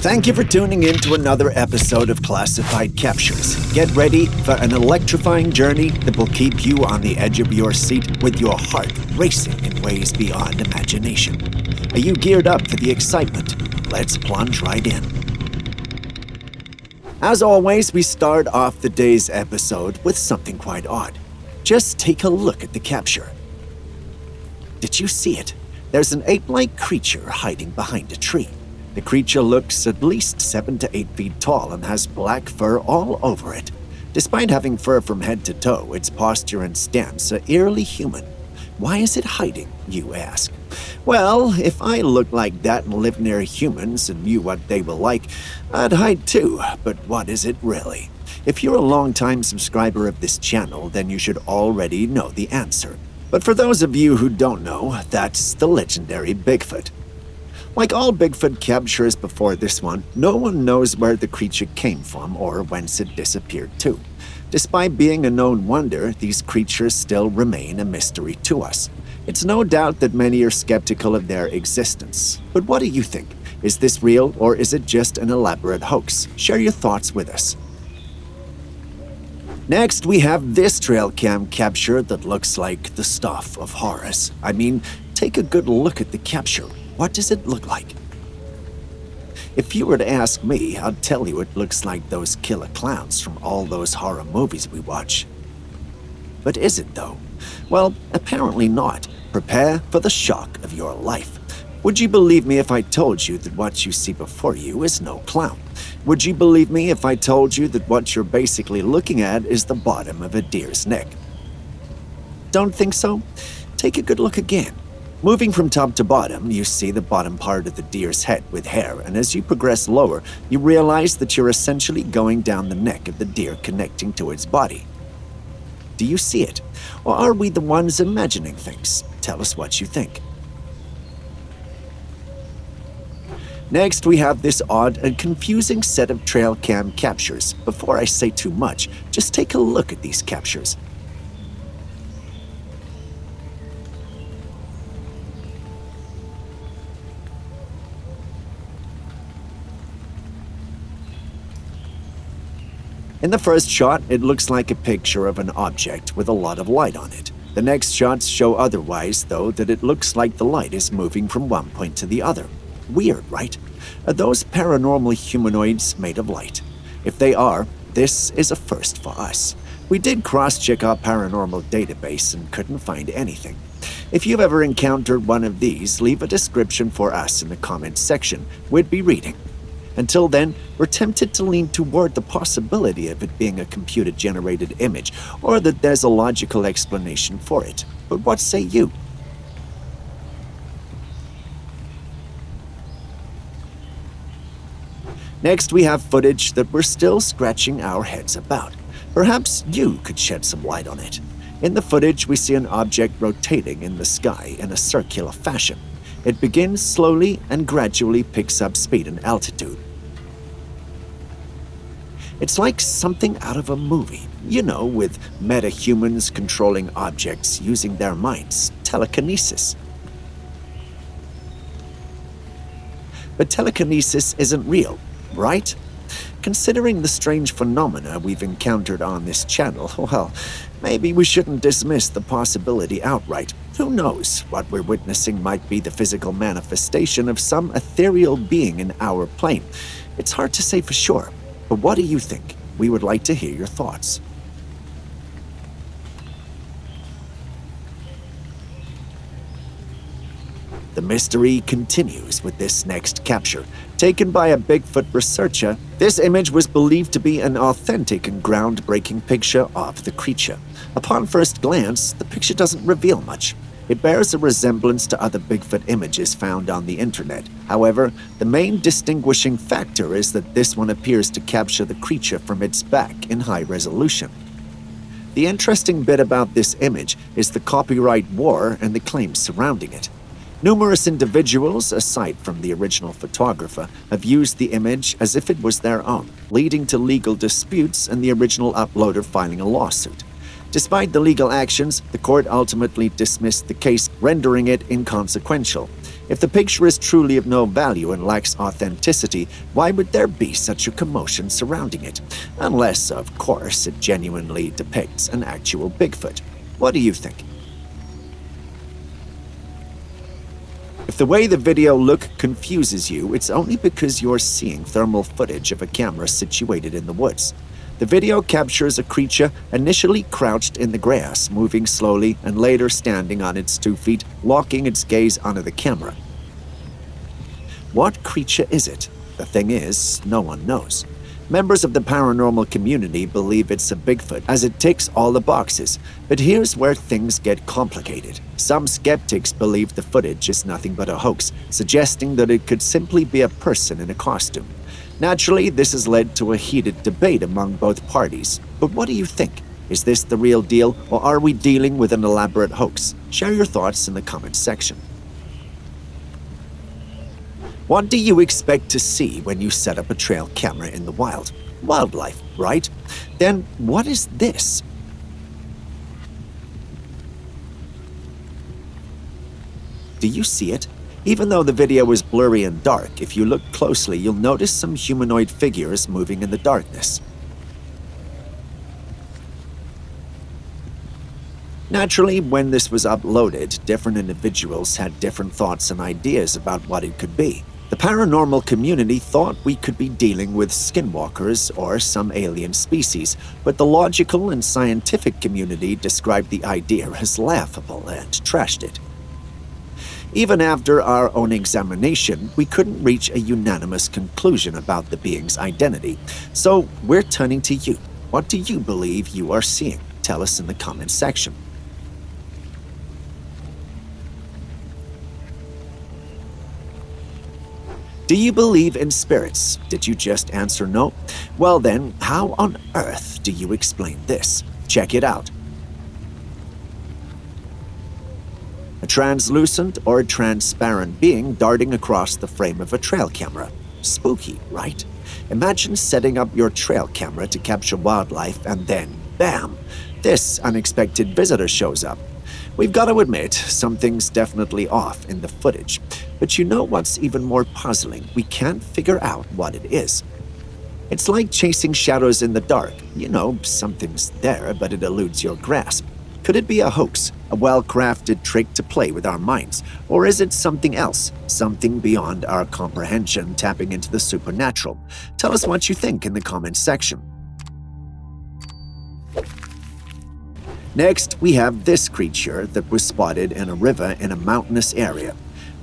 Thank you for tuning in to another episode of Classified Captures. Get ready for an electrifying journey that will keep you on the edge of your seat with your heart racing in ways beyond imagination. Are you geared up for the excitement? Let's plunge right in. As always, we start off the day's episode with something quite odd. Just take a look at the capture. Did you see it? There's an ape like creature hiding behind a tree. The creature looks at least 7 to 8 feet tall and has black fur all over it. Despite having fur from head to toe, its posture and stance are eerily human. Why is it hiding, you ask? Well, if I looked like that and lived near humans and knew what they were like, I'd hide too, but what is it really? If you're a long-time subscriber of this channel, then you should already know the answer. But for those of you who don't know, that's the legendary Bigfoot. Like all Bigfoot captures before this one, no one knows where the creature came from or whence it disappeared to. Despite being a known wonder, these creatures still remain a mystery to us. It's no doubt that many are skeptical of their existence. But what do you think? Is this real or is it just an elaborate hoax? Share your thoughts with us. Next, we have this trail cam capture that looks like the stuff of Horus. I mean, take a good look at the capture. What does it look like? If you were to ask me, I'd tell you it looks like those killer clowns from all those horror movies we watch. But is it though? Well, apparently not. Prepare for the shock of your life. Would you believe me if I told you that what you see before you is no clown? Would you believe me if I told you that what you're basically looking at is the bottom of a deer's neck? Don't think so? Take a good look again. Moving from top to bottom, you see the bottom part of the deer's head with hair, and as you progress lower, you realize that you're essentially going down the neck of the deer connecting to its body. Do you see it? Or are we the ones imagining things? Tell us what you think. Next, we have this odd and confusing set of trail cam captures. Before I say too much, just take a look at these captures. In the first shot, it looks like a picture of an object with a lot of light on it. The next shots show otherwise, though, that it looks like the light is moving from one point to the other. Weird, right? Are those paranormal humanoids made of light? If they are, this is a first for us. We did cross check our paranormal database and couldn't find anything. If you've ever encountered one of these, leave a description for us in the comments section. We'd be reading. Until then, we're tempted to lean toward the possibility of it being a computer generated image, or that there's a logical explanation for it. But what say you? Next, we have footage that we're still scratching our heads about. Perhaps you could shed some light on it. In the footage, we see an object rotating in the sky in a circular fashion. It begins slowly and gradually picks up speed and altitude. It's like something out of a movie, you know, with metahumans controlling objects using their minds, telekinesis. But telekinesis isn't real, right? Considering the strange phenomena we've encountered on this channel, well, maybe we shouldn't dismiss the possibility outright. Who knows? What we're witnessing might be the physical manifestation of some ethereal being in our plane. It's hard to say for sure, but what do you think? We would like to hear your thoughts. The mystery continues with this next capture. Taken by a Bigfoot researcher, this image was believed to be an authentic and groundbreaking picture of the creature. Upon first glance, the picture doesn't reveal much. It bears a resemblance to other Bigfoot images found on the internet. However, the main distinguishing factor is that this one appears to capture the creature from its back in high resolution. The interesting bit about this image is the copyright war and the claims surrounding it. Numerous individuals, aside from the original photographer, have used the image as if it was their own, leading to legal disputes and the original uploader filing a lawsuit. Despite the legal actions, the court ultimately dismissed the case, rendering it inconsequential. If the picture is truly of no value and lacks authenticity, why would there be such a commotion surrounding it? Unless, of course, it genuinely depicts an actual Bigfoot. What do you think? If the way the video look confuses you, it's only because you're seeing thermal footage of a camera situated in the woods. The video captures a creature initially crouched in the grass, moving slowly, and later standing on its two feet, locking its gaze onto the camera. What creature is it? The thing is, no one knows. Members of the paranormal community believe it's a Bigfoot as it ticks all the boxes, but here's where things get complicated. Some skeptics believe the footage is nothing but a hoax, suggesting that it could simply be a person in a costume. Naturally, this has led to a heated debate among both parties. But what do you think? Is this the real deal, or are we dealing with an elaborate hoax? Share your thoughts in the comments section. What do you expect to see when you set up a trail camera in the wild? Wildlife, right? Then what is this? Do you see it? Even though the video is blurry and dark, if you look closely, you'll notice some humanoid figures moving in the darkness. Naturally, when this was uploaded, different individuals had different thoughts and ideas about what it could be. The paranormal community thought we could be dealing with skinwalkers or some alien species, but the logical and scientific community described the idea as laughable and trashed it. Even after our own examination, we couldn't reach a unanimous conclusion about the being's identity. So we're turning to you. What do you believe you are seeing? Tell us in the comments section. Do you believe in spirits? Did you just answer no? Well then, how on earth do you explain this? Check it out. A translucent or transparent being darting across the frame of a trail camera. Spooky, right? Imagine setting up your trail camera to capture wildlife and then, bam, this unexpected visitor shows up. We've got to admit, something's definitely off in the footage. But you know what's even more puzzling? We can't figure out what it is. It's like chasing shadows in the dark. You know, something's there, but it eludes your grasp. Could it be a hoax, a well crafted trick to play with our minds? Or is it something else, something beyond our comprehension, tapping into the supernatural? Tell us what you think in the comments section. Next, we have this creature that was spotted in a river in a mountainous area.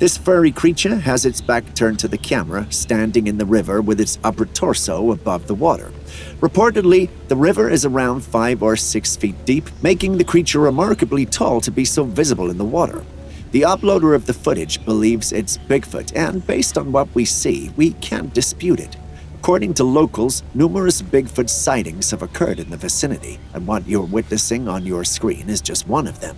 This furry creature has its back turned to the camera, standing in the river with its upper torso above the water. Reportedly, the river is around 5 or 6 feet deep, making the creature remarkably tall to be so visible in the water. The uploader of the footage believes it's Bigfoot, and based on what we see, we can't dispute it. According to locals, numerous Bigfoot sightings have occurred in the vicinity, and what you're witnessing on your screen is just one of them.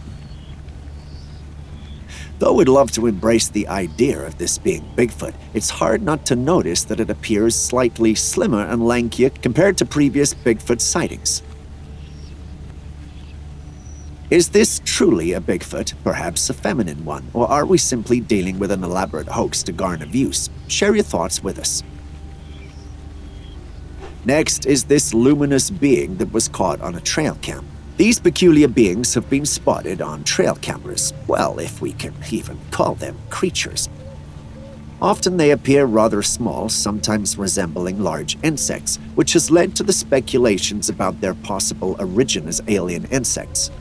Though we'd love to embrace the idea of this being Bigfoot, it's hard not to notice that it appears slightly slimmer and lankier compared to previous Bigfoot sightings. Is this truly a Bigfoot, perhaps a feminine one, or are we simply dealing with an elaborate hoax to garner views? Share your thoughts with us. Next is this luminous being that was caught on a trail cam. These peculiar beings have been spotted on trail cameras, well, if we can even call them creatures. Often they appear rather small, sometimes resembling large insects, which has led to the speculations about their possible origin as alien insects.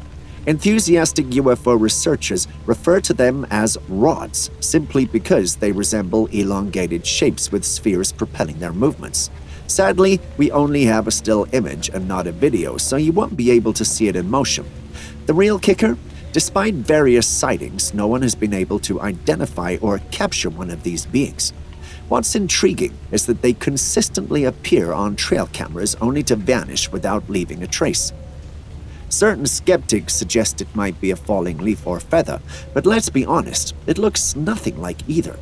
Enthusiastic UFO researchers refer to them as rods simply because they resemble elongated shapes with spheres propelling their movements. Sadly, we only have a still image and not a video, so you won't be able to see it in motion. The real kicker? Despite various sightings, no one has been able to identify or capture one of these beings. What's intriguing is that they consistently appear on trail cameras only to vanish without leaving a trace. Certain skeptics suggest it might be a falling leaf or feather, but let's be honest, it looks nothing like either.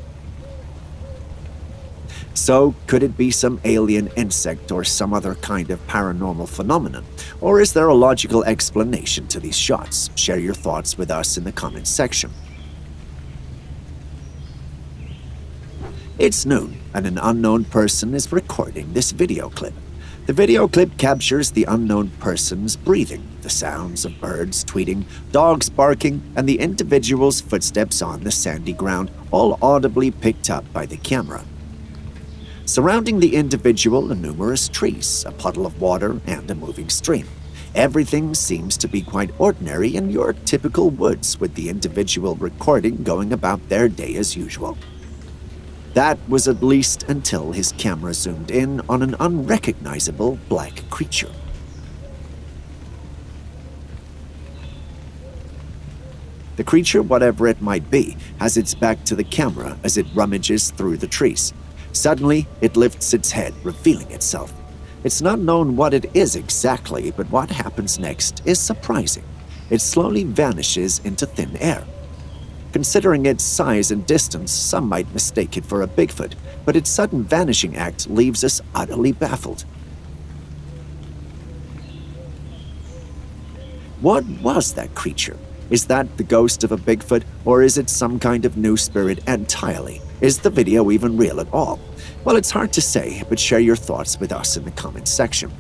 So, could it be some alien insect or some other kind of paranormal phenomenon? Or is there a logical explanation to these shots? Share your thoughts with us in the comments section. It's noon, and an unknown person is recording this video clip. The video clip captures the unknown person's breathing, the sounds of birds tweeting, dogs barking, and the individual's footsteps on the sandy ground, all audibly picked up by the camera. Surrounding the individual are numerous trees, a puddle of water, and a moving stream. Everything seems to be quite ordinary in your typical woods, with the individual recording going about their day as usual. That was at least until his camera zoomed in on an unrecognizable black creature. The creature, whatever it might be, has its back to the camera as it rummages through the trees. Suddenly, it lifts its head, revealing itself. It's not known what it is exactly, but what happens next is surprising. It slowly vanishes into thin air. Considering its size and distance, some might mistake it for a Bigfoot, but its sudden vanishing act leaves us utterly baffled. What was that creature? Is that the ghost of a Bigfoot, or is it some kind of new spirit entirely? Is the video even real at all? Well, it's hard to say, but share your thoughts with us in the comments section.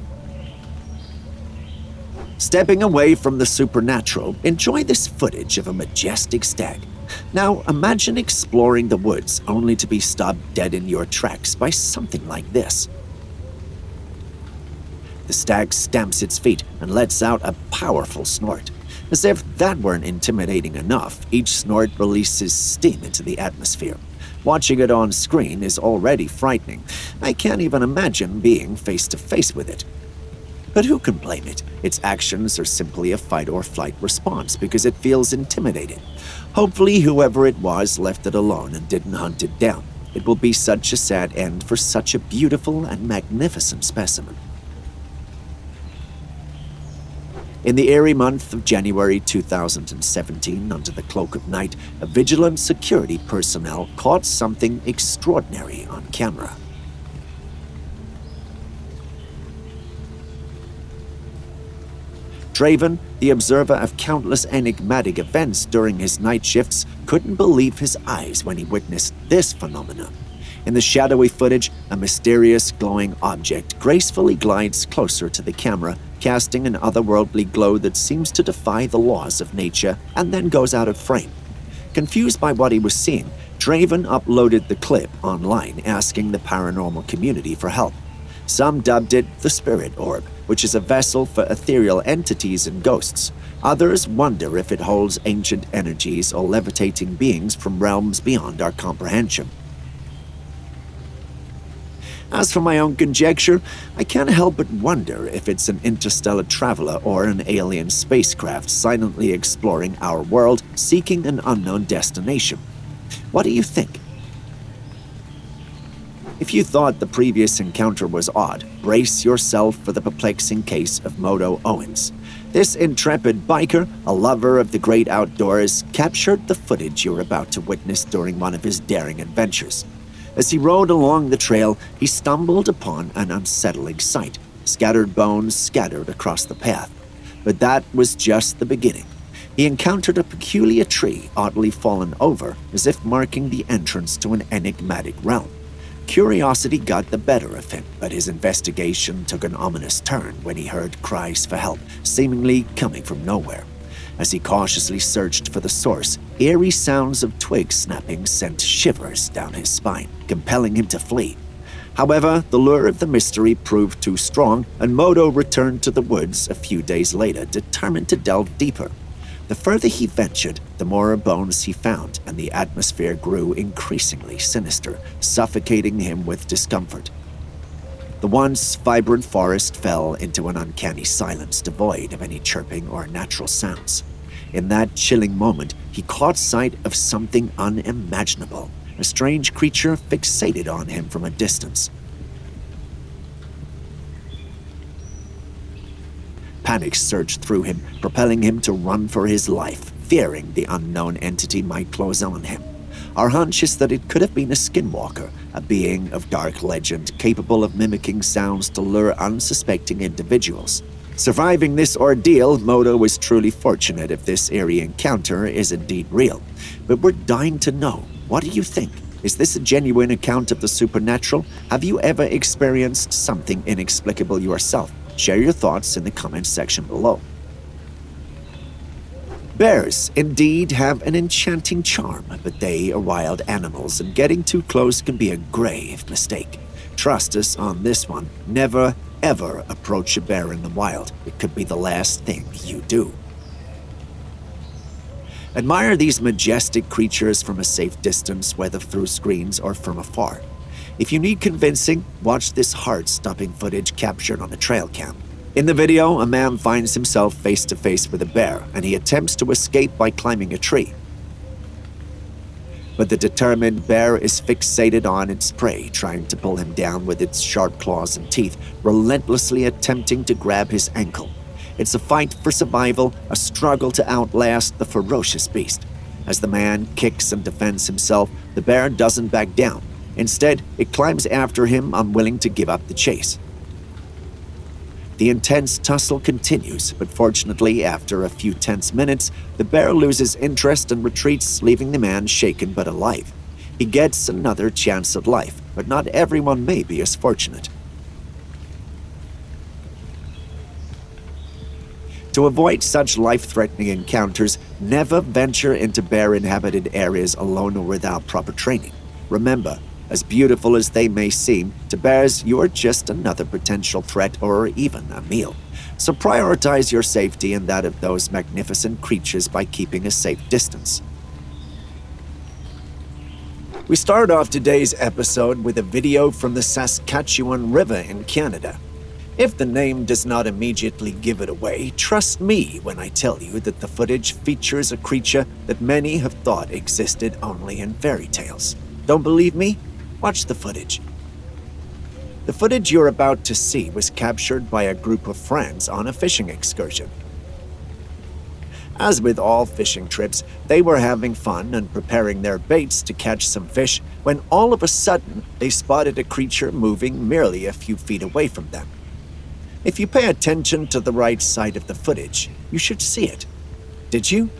Stepping away from the supernatural, enjoy this footage of a majestic stag. Now, imagine exploring the woods only to be stopped dead in your tracks by something like this. The stag stamps its feet and lets out a powerful snort. As if that weren't intimidating enough, each snort releases steam into the atmosphere. Watching it on screen is already frightening. I can't even imagine being face to face with it. But who can blame it? Its actions are simply a fight or flight response because it feels intimidated. Hopefully, whoever it was left it alone and didn't hunt it down. It will be such a sad end for such a beautiful and magnificent specimen. In the eerie month of January 2017, under the cloak of night, a vigilant security personnel caught something extraordinary on camera. Draven, the observer of countless enigmatic events during his night shifts, couldn't believe his eyes when he witnessed this phenomenon. In the shadowy footage, a mysterious glowing object gracefully glides closer to the camera, casting an otherworldly glow that seems to defy the laws of nature and then goes out of frame. Confused by what he was seeing, Draven uploaded the clip online asking the paranormal community for help. Some dubbed it the Spirit Orb, which is a vessel for ethereal entities and ghosts. Others wonder if it holds ancient energies or levitating beings from realms beyond our comprehension. As for my own conjecture, I can't help but wonder if it's an interstellar traveler or an alien spacecraft silently exploring our world, seeking an unknown destination. What do you think? If you thought the previous encounter was odd, brace yourself for the perplexing case of Moto Owens. This intrepid biker, a lover of the great outdoors, captured the footage you're about to witness during one of his daring adventures. As he rode along the trail, he stumbled upon an unsettling sight scattered bones scattered across the path. But that was just the beginning. He encountered a peculiar tree oddly fallen over, as if marking the entrance to an enigmatic realm. Curiosity got the better of him, but his investigation took an ominous turn when he heard cries for help, seemingly coming from nowhere. As he cautiously searched for the source, eerie sounds of twig snapping sent shivers down his spine, compelling him to flee. However, the lure of the mystery proved too strong, and Moto returned to the woods a few days later, determined to delve deeper. The further he ventured, the more bones he found, and the atmosphere grew increasingly sinister, suffocating him with discomfort. The once vibrant forest fell into an uncanny silence devoid of any chirping or natural sounds. In that chilling moment, he caught sight of something unimaginable a strange creature fixated on him from a distance. Panic surged through him, propelling him to run for his life, fearing the unknown entity might close on him. Our hunch is that it could have been a skinwalker, a being of dark legend capable of mimicking sounds to lure unsuspecting individuals. Surviving this ordeal, Moto was truly fortunate if this eerie encounter is indeed real. But we're dying to know. What do you think? Is this a genuine account of the supernatural? Have you ever experienced something inexplicable yourself? Share your thoughts in the comments section below. Bears indeed have an enchanting charm, but they are wild animals, and getting too close can be a grave mistake. Trust us on this one. Never, ever approach a bear in the wild. It could be the last thing you do. Admire these majestic creatures from a safe distance, whether through screens or from afar. If you need convincing, watch this heart-stopping footage captured on a trail cam. In the video, a man finds himself face to face with a bear, and he attempts to escape by climbing a tree. But the determined bear is fixated on its prey, trying to pull him down with its sharp claws and teeth, relentlessly attempting to grab his ankle. It's a fight for survival, a struggle to outlast the ferocious beast. As the man kicks and defends himself, the bear doesn't back down. Instead, it climbs after him, unwilling to give up the chase. The intense tussle continues, but fortunately, after a few tense minutes, the bear loses interest and retreats, leaving the man shaken but alive. He gets another chance at life, but not everyone may be as fortunate. To avoid such life threatening encounters, never venture into bear inhabited areas alone or without proper training. Remember, as beautiful as they may seem, to bears, you're just another potential threat or even a meal. So prioritize your safety and that of those magnificent creatures by keeping a safe distance. We start off today's episode with a video from the Saskatchewan River in Canada. If the name does not immediately give it away, trust me when I tell you that the footage features a creature that many have thought existed only in fairy tales. Don't believe me? Watch the footage. The footage you're about to see was captured by a group of friends on a fishing excursion. As with all fishing trips, they were having fun and preparing their baits to catch some fish when all of a sudden they spotted a creature moving merely a few feet away from them. If you pay attention to the right side of the footage, you should see it. Did you?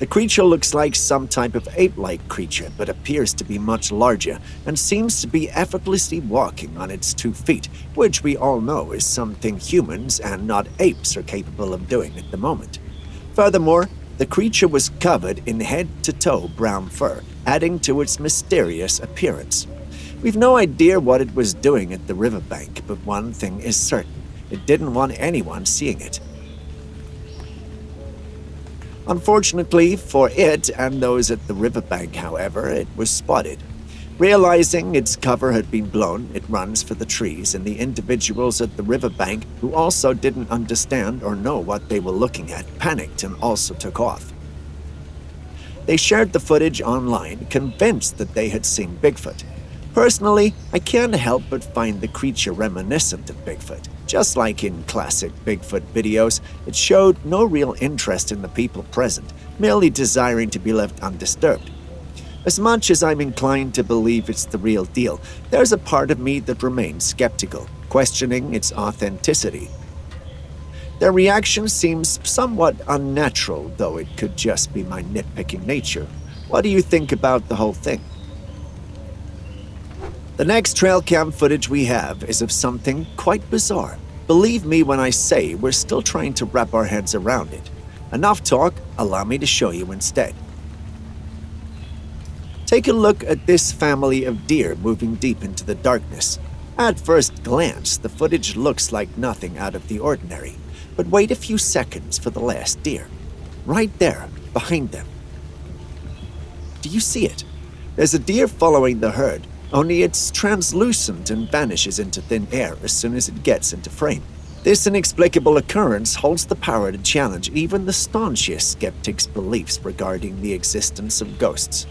The creature looks like some type of ape-like creature, but appears to be much larger and seems to be effortlessly walking on its two feet, which we all know is something humans and not apes are capable of doing at the moment. Furthermore, the creature was covered in head-to-toe brown fur, adding to its mysterious appearance. We've no idea what it was doing at the riverbank, but one thing is certain. It didn't want anyone seeing it. Unfortunately for it and those at the riverbank, however, it was spotted. Realizing its cover had been blown, it runs for the trees, and the individuals at the riverbank, who also didn't understand or know what they were looking at, panicked and also took off. They shared the footage online, convinced that they had seen Bigfoot. Personally, I can't help but find the creature reminiscent of Bigfoot. Just like in classic Bigfoot videos, it showed no real interest in the people present, merely desiring to be left undisturbed. As much as I'm inclined to believe it's the real deal, there's a part of me that remains skeptical, questioning its authenticity. Their reaction seems somewhat unnatural, though it could just be my nitpicking nature. What do you think about the whole thing? The next trail cam footage we have is of something quite bizarre. Believe me when I say we're still trying to wrap our heads around it. Enough talk, allow me to show you instead. Take a look at this family of deer moving deep into the darkness. At first glance, the footage looks like nothing out of the ordinary, but wait a few seconds for the last deer. Right there, behind them. Do you see it? There's a deer following the herd, only it's translucent and vanishes into thin air as soon as it gets into frame. This inexplicable occurrence holds the power to challenge even the staunchest skeptics' beliefs regarding the existence of ghosts.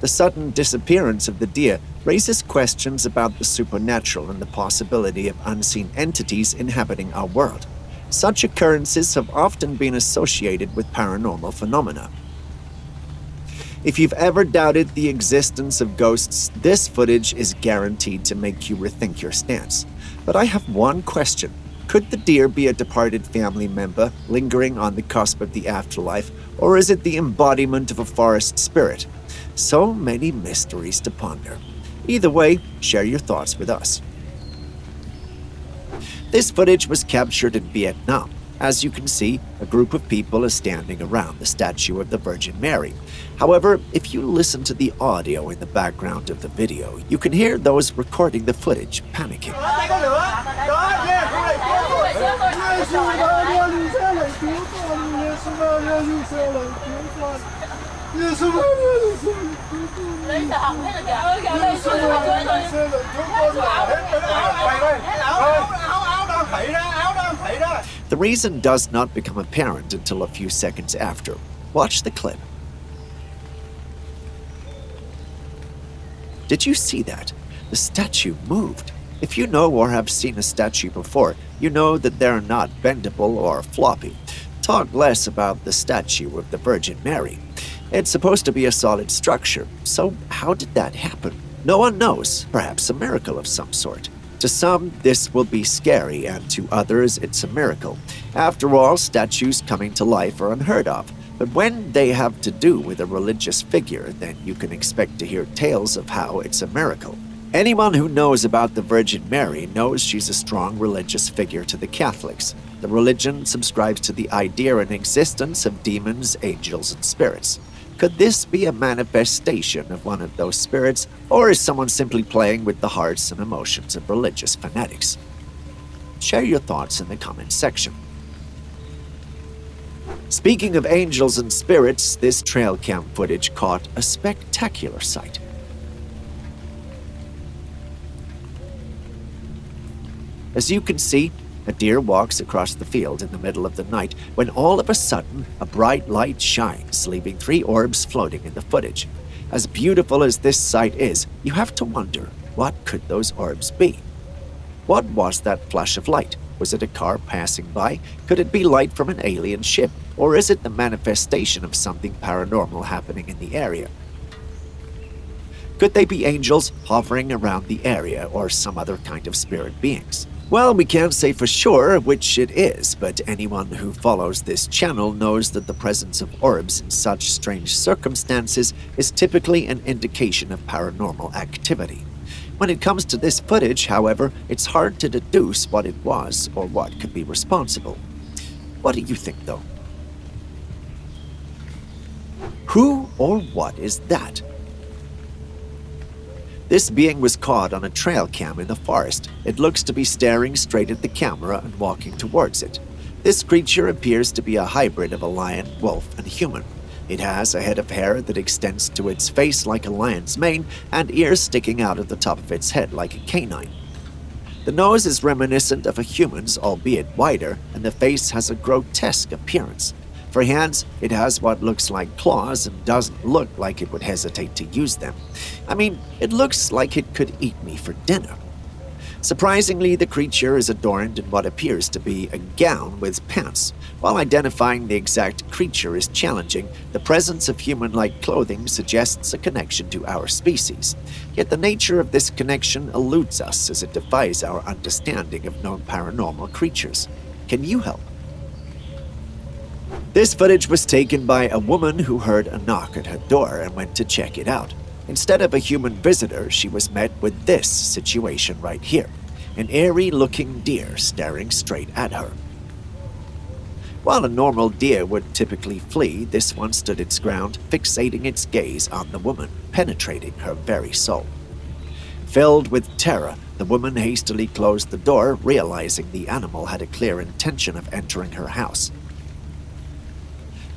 The sudden disappearance of the deer raises questions about the supernatural and the possibility of unseen entities inhabiting our world. Such occurrences have often been associated with paranormal phenomena. If you've ever doubted the existence of ghosts, this footage is guaranteed to make you rethink your stance. But I have one question. Could the deer be a departed family member lingering on the cusp of the afterlife, or is it the embodiment of a forest spirit? So many mysteries to ponder. Either way, share your thoughts with us. This footage was captured in Vietnam. As you can see, a group of people is standing around the statue of the Virgin Mary. However, if you listen to the audio in the background of the video, you can hear those recording the footage panicking. The reason does not become apparent until a few seconds after. Watch the clip. Did you see that? The statue moved. If you know or have seen a statue before, you know that they're not bendable or floppy. Talk less about the statue of the Virgin Mary. It's supposed to be a solid structure, so how did that happen? No one knows, perhaps a miracle of some sort. To some, this will be scary, and to others, it's a miracle. After all, statues coming to life are unheard of. But when they have to do with a religious figure, then you can expect to hear tales of how it's a miracle. Anyone who knows about the Virgin Mary knows she's a strong religious figure to the Catholics. The religion subscribes to the idea and existence of demons, angels, and spirits. Could this be a manifestation of one of those spirits, or is someone simply playing with the hearts and emotions of religious fanatics? Share your thoughts in the comments section. Speaking of angels and spirits, this trail cam footage caught a spectacular sight. As you can see, a deer walks across the field in the middle of the night when all of a sudden a bright light shines, leaving three orbs floating in the footage. As beautiful as this sight is, you have to wonder what could those orbs be? What was that flash of light? Was it a car passing by? Could it be light from an alien ship? Or is it the manifestation of something paranormal happening in the area? Could they be angels hovering around the area or some other kind of spirit beings? Well, we can't say for sure which it is, but anyone who follows this channel knows that the presence of orbs in such strange circumstances is typically an indication of paranormal activity. When it comes to this footage, however, it's hard to deduce what it was or what could be responsible. What do you think, though? Who or what is that? This being was caught on a trail cam in the forest. It looks to be staring straight at the camera and walking towards it. This creature appears to be a hybrid of a lion, wolf, and human. It has a head of hair that extends to its face like a lion's mane and ears sticking out of the top of its head like a canine. The nose is reminiscent of a human's, albeit wider, and the face has a grotesque appearance. For hands, it has what looks like claws and doesn't look like it would hesitate to use them. I mean, it looks like it could eat me for dinner. Surprisingly, the creature is adorned in what appears to be a gown with pants. While identifying the exact creature is challenging, the presence of human like clothing suggests a connection to our species. Yet the nature of this connection eludes us as it defies our understanding of known paranormal creatures. Can you help? This footage was taken by a woman who heard a knock at her door and went to check it out. Instead of a human visitor, she was met with this situation right here an eerie looking deer staring straight at her. While a normal deer would typically flee, this one stood its ground, fixating its gaze on the woman, penetrating her very soul. Filled with terror, the woman hastily closed the door, realizing the animal had a clear intention of entering her house.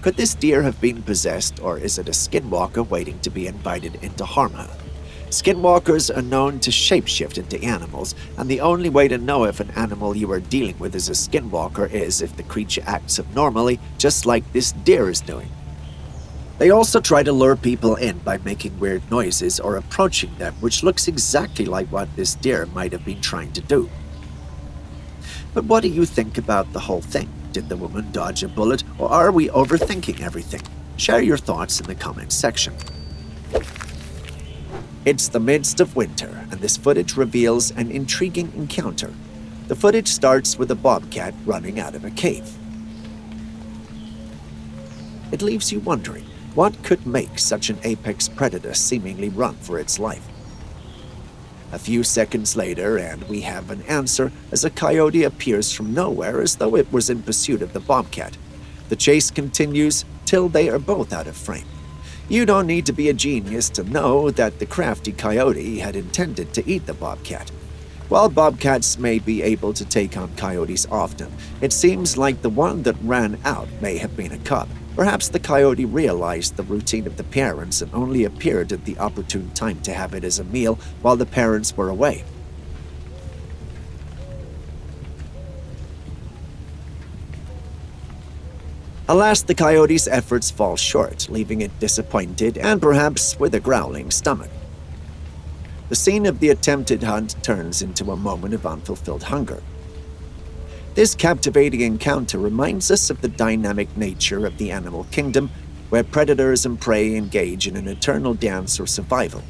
Could this deer have been possessed, or is it a skinwalker waiting to be invited in to harm? Skinwalkers are known to shapeshift into animals, and the only way to know if an animal you are dealing with is a skinwalker is if the creature acts abnormally, just like this deer is doing. They also try to lure people in by making weird noises or approaching them, which looks exactly like what this deer might have been trying to do. But what do you think about the whole thing? Did the woman dodge a bullet, or are we overthinking everything? Share your thoughts in the comments section. It's the midst of winter, and this footage reveals an intriguing encounter. The footage starts with a bobcat running out of a cave. It leaves you wondering What could make such an apex predator seemingly run for its life? A few seconds later, and we have an answer as a coyote appears from nowhere as though it was in pursuit of the bobcat. The chase continues till they are both out of frame. You don't need to be a genius to know that the crafty coyote had intended to eat the bobcat. While bobcats may be able to take on coyotes often, it seems like the one that ran out may have been a cub. Perhaps the coyote realized the routine of the parents and only appeared at the opportune time to have it as a meal while the parents were away. Alas, the coyote's efforts fall short, leaving it disappointed and perhaps with a growling stomach. The scene of the attempted hunt turns into a moment of unfulfilled hunger. This captivating encounter reminds us of the dynamic nature of the animal kingdom, where predators and prey engage in an eternal dance for survival.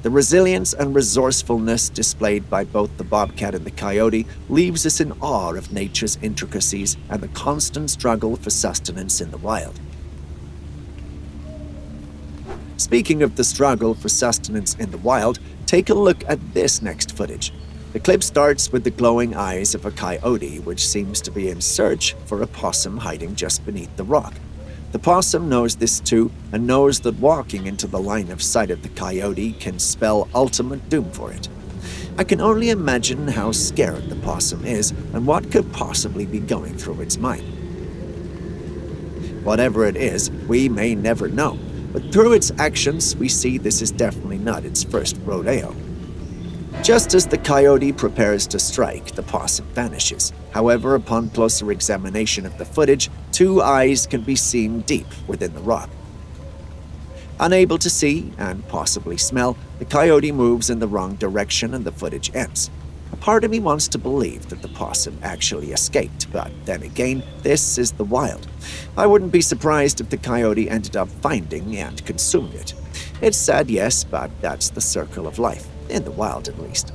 The resilience and resourcefulness displayed by both the bobcat and the coyote leaves us in awe of nature's intricacies and the constant struggle for sustenance in the wild. Speaking of the struggle for sustenance in the wild, take a look at this next footage. The clip starts with the glowing eyes of a coyote, which seems to be in search for a possum hiding just beneath the rock. The possum knows this too, and knows that walking into the line of sight of the coyote can spell ultimate doom for it. I can only imagine how scared the possum is and what could possibly be going through its mind. Whatever it is, we may never know, but through its actions, we see this is definitely not its first rodeo. Just as the coyote prepares to strike, the possum vanishes. However, upon closer examination of the footage, two eyes can be seen deep within the rock. Unable to see and possibly smell, the coyote moves in the wrong direction and the footage ends. A part of me wants to believe that the possum actually escaped, but then again, this is the wild. I wouldn't be surprised if the coyote ended up finding and consuming it. It's sad, yes, but that's the circle of life in the wild at least.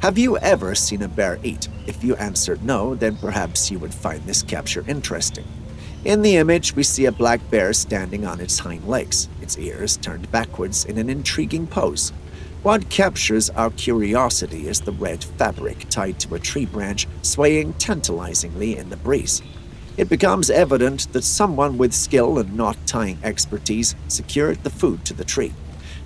Have you ever seen a bear eat? If you answered no, then perhaps you would find this capture interesting. In the image, we see a black bear standing on its hind legs, its ears turned backwards in an intriguing pose. What captures our curiosity is the red fabric tied to a tree branch swaying tantalizingly in the breeze it becomes evident that someone with skill and knot tying expertise secured the food to the tree.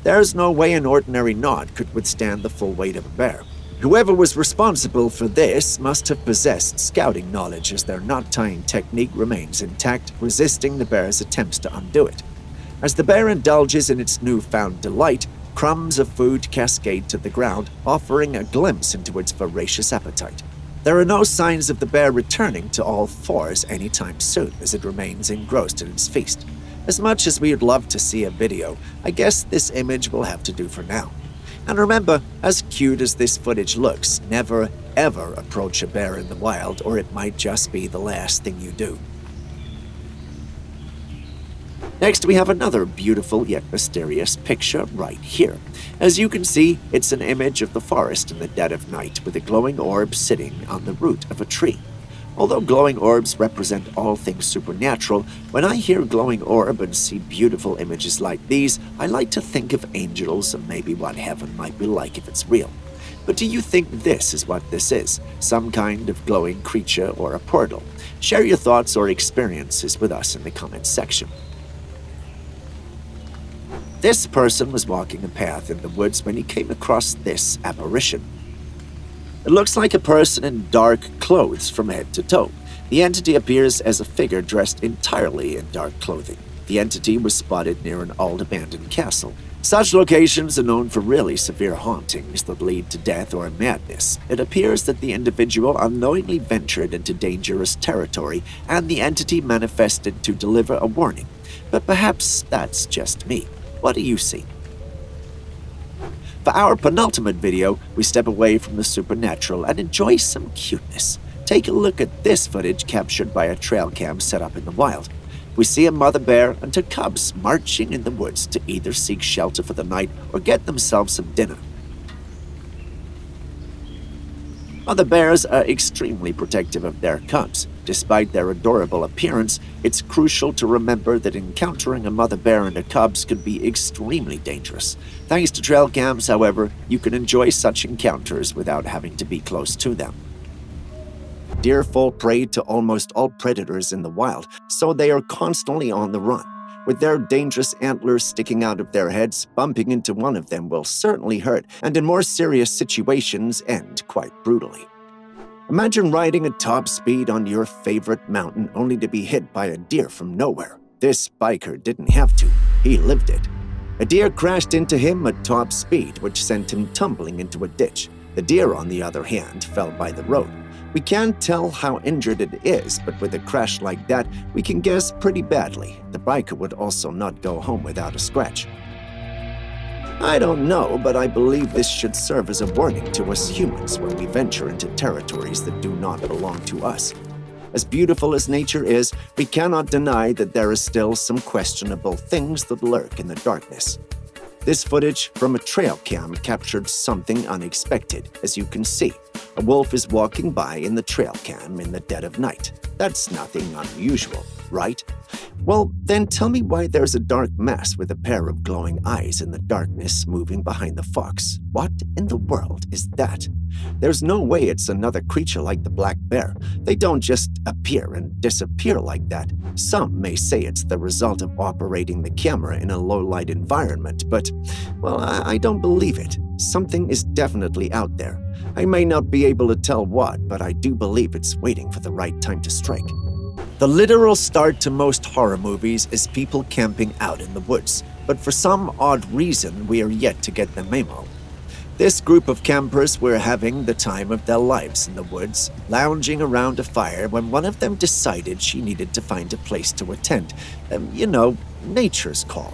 There's no way an ordinary knot could withstand the full weight of a bear. Whoever was responsible for this must have possessed scouting knowledge as their knot tying technique remains intact, resisting the bear's attempts to undo it. As the bear indulges in its newfound delight, crumbs of food cascade to the ground, offering a glimpse into its voracious appetite. There are no signs of the bear returning to all fours anytime soon as it remains engrossed in its feast. As much as we would love to see a video, I guess this image will have to do for now. And remember, as cute as this footage looks, never ever approach a bear in the wild or it might just be the last thing you do. Next, we have another beautiful yet mysterious picture right here. As you can see, it's an image of the forest in the dead of night with a glowing orb sitting on the root of a tree. Although glowing orbs represent all things supernatural, when I hear glowing orb and see beautiful images like these, I like to think of angels and maybe what heaven might be like if it's real. But do you think this is what this is? Some kind of glowing creature or a portal? Share your thoughts or experiences with us in the comments section. This person was walking a path in the woods when he came across this apparition. It looks like a person in dark clothes from head to toe. The entity appears as a figure dressed entirely in dark clothing. The entity was spotted near an old abandoned castle. Such locations are known for really severe hauntings that lead to death or madness. It appears that the individual unknowingly ventured into dangerous territory and the entity manifested to deliver a warning. But perhaps that's just me. What do you see? For our penultimate video, we step away from the supernatural and enjoy some cuteness. Take a look at this footage captured by a trail cam set up in the wild. We see a mother bear and her cubs marching in the woods to either seek shelter for the night or get themselves some dinner. Mother bears are extremely protective of their cubs. Despite their adorable appearance, it's crucial to remember that encountering a mother bear and her cubs could be extremely dangerous. Thanks to trail cams, however, you can enjoy such encounters without having to be close to them. Deer fall prey to almost all predators in the wild, so they are constantly on the run. With their dangerous antlers sticking out of their heads, bumping into one of them will certainly hurt, and in more serious situations, end quite brutally. Imagine riding at top speed on your favorite mountain only to be hit by a deer from nowhere. This biker didn't have to, he lived it. A deer crashed into him at top speed, which sent him tumbling into a ditch. The deer, on the other hand, fell by the road. We can't tell how injured it is, but with a crash like that, we can guess pretty badly. The biker would also not go home without a scratch. I don't know, but I believe this should serve as a warning to us humans when we venture into territories that do not belong to us. As beautiful as nature is, we cannot deny that there is still some questionable things that lurk in the darkness. This footage from a trail cam captured something unexpected, as you can see. A wolf is walking by in the trail cam in the dead of night. That's nothing unusual, right? Well, then tell me why there's a dark mass with a pair of glowing eyes in the darkness moving behind the fox. What in the world is that? There's no way it's another creature like the black bear. They don't just appear and disappear like that. Some may say it's the result of operating the camera in a low light environment, but, well, I, I don't believe it. Something is definitely out there. I may not be able to tell what, but I do believe it's waiting for the right time to strike. The literal start to most horror movies is people camping out in the woods, but for some odd reason, we are yet to get the memo. This group of campers were having the time of their lives in the woods, lounging around a fire when one of them decided she needed to find a place to attend. Um, you know, nature's call.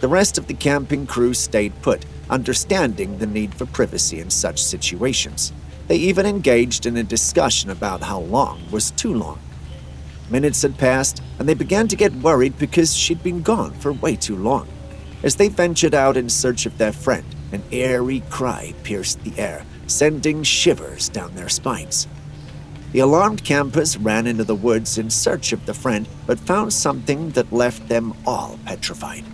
The rest of the camping crew stayed put, understanding the need for privacy in such situations. They even engaged in a discussion about how long was too long. Minutes had passed, and they began to get worried because she'd been gone for way too long. As they ventured out in search of their friend, an eerie cry pierced the air, sending shivers down their spines. The alarmed campers ran into the woods in search of the friend, but found something that left them all petrified.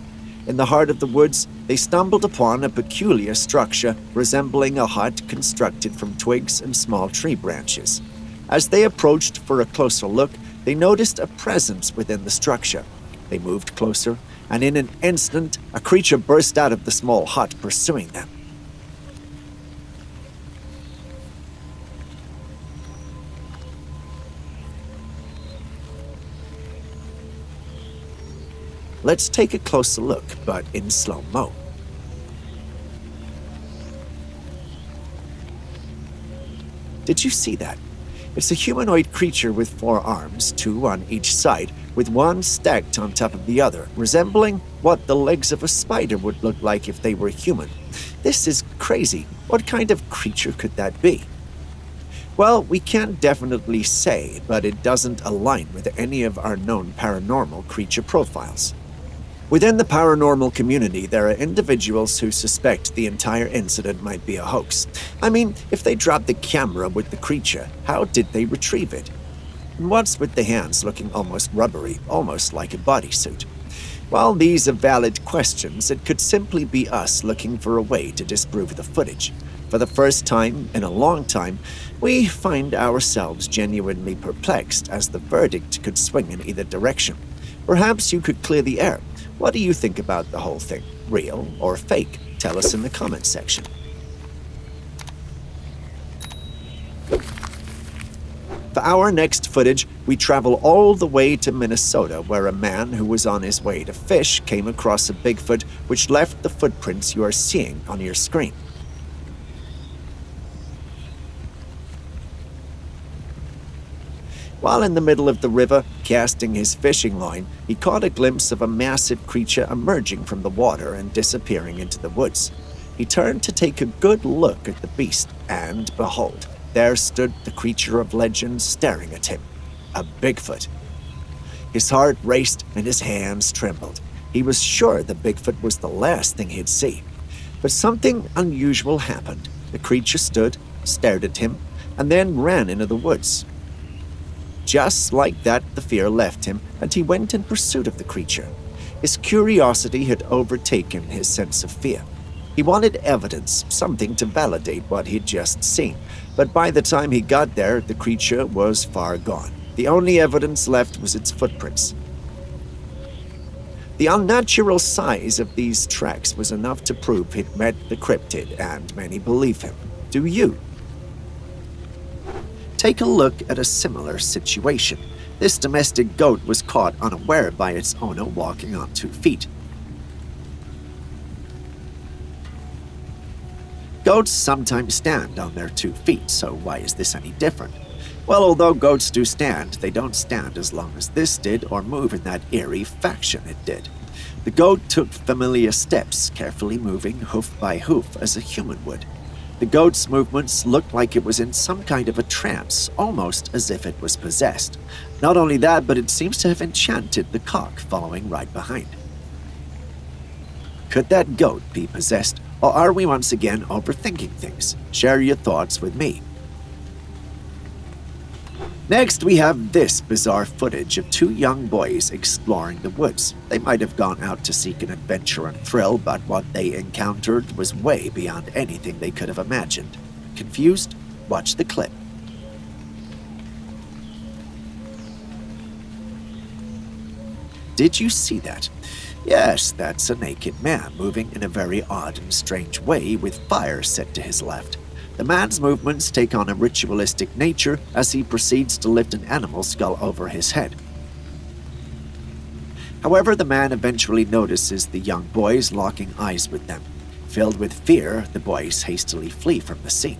In the heart of the woods, they stumbled upon a peculiar structure resembling a hut constructed from twigs and small tree branches. As they approached for a closer look, they noticed a presence within the structure. They moved closer, and in an instant, a creature burst out of the small hut, pursuing them. Let's take a closer look, but in slow mo. Did you see that? It's a humanoid creature with four arms, two on each side, with one stacked on top of the other, resembling what the legs of a spider would look like if they were human. This is crazy. What kind of creature could that be? Well, we can't definitely say, but it doesn't align with any of our known paranormal creature profiles. Within the paranormal community, there are individuals who suspect the entire incident might be a hoax. I mean, if they dropped the camera with the creature, how did they retrieve it? And what's with the hands looking almost rubbery, almost like a bodysuit? While these are valid questions, it could simply be us looking for a way to disprove the footage. For the first time in a long time, we find ourselves genuinely perplexed as the verdict could swing in either direction. Perhaps you could clear the air what do you think about the whole thing? Real or fake? Tell us in the comments section. For our next footage, we travel all the way to Minnesota, where a man who was on his way to fish came across a Bigfoot which left the footprints you are seeing on your screen. While in the middle of the river, casting his fishing line, he caught a glimpse of a massive creature emerging from the water and disappearing into the woods. He turned to take a good look at the beast, and behold, there stood the creature of legend staring at him a Bigfoot. His heart raced and his hands trembled. He was sure the Bigfoot was the last thing he'd see. But something unusual happened. The creature stood, stared at him, and then ran into the woods. Just like that, the fear left him, and he went in pursuit of the creature. His curiosity had overtaken his sense of fear. He wanted evidence, something to validate what he'd just seen, but by the time he got there, the creature was far gone. The only evidence left was its footprints. The unnatural size of these tracks was enough to prove he'd met the cryptid, and many believe him. Do you? Take a look at a similar situation. This domestic goat was caught unaware by its owner walking on two feet. Goats sometimes stand on their two feet, so why is this any different? Well, although goats do stand, they don't stand as long as this did or move in that eerie faction it did. The goat took familiar steps, carefully moving hoof by hoof as a human would. The goat's movements looked like it was in some kind of a trance, almost as if it was possessed. Not only that, but it seems to have enchanted the cock following right behind. Could that goat be possessed? Or are we once again overthinking things? Share your thoughts with me. Next, we have this bizarre footage of two young boys exploring the woods. They might have gone out to seek an adventure and thrill, but what they encountered was way beyond anything they could have imagined. Confused? Watch the clip. Did you see that? Yes, that's a naked man moving in a very odd and strange way with fire set to his left. The man's movements take on a ritualistic nature as he proceeds to lift an animal skull over his head. However, the man eventually notices the young boys locking eyes with them. Filled with fear, the boys hastily flee from the scene.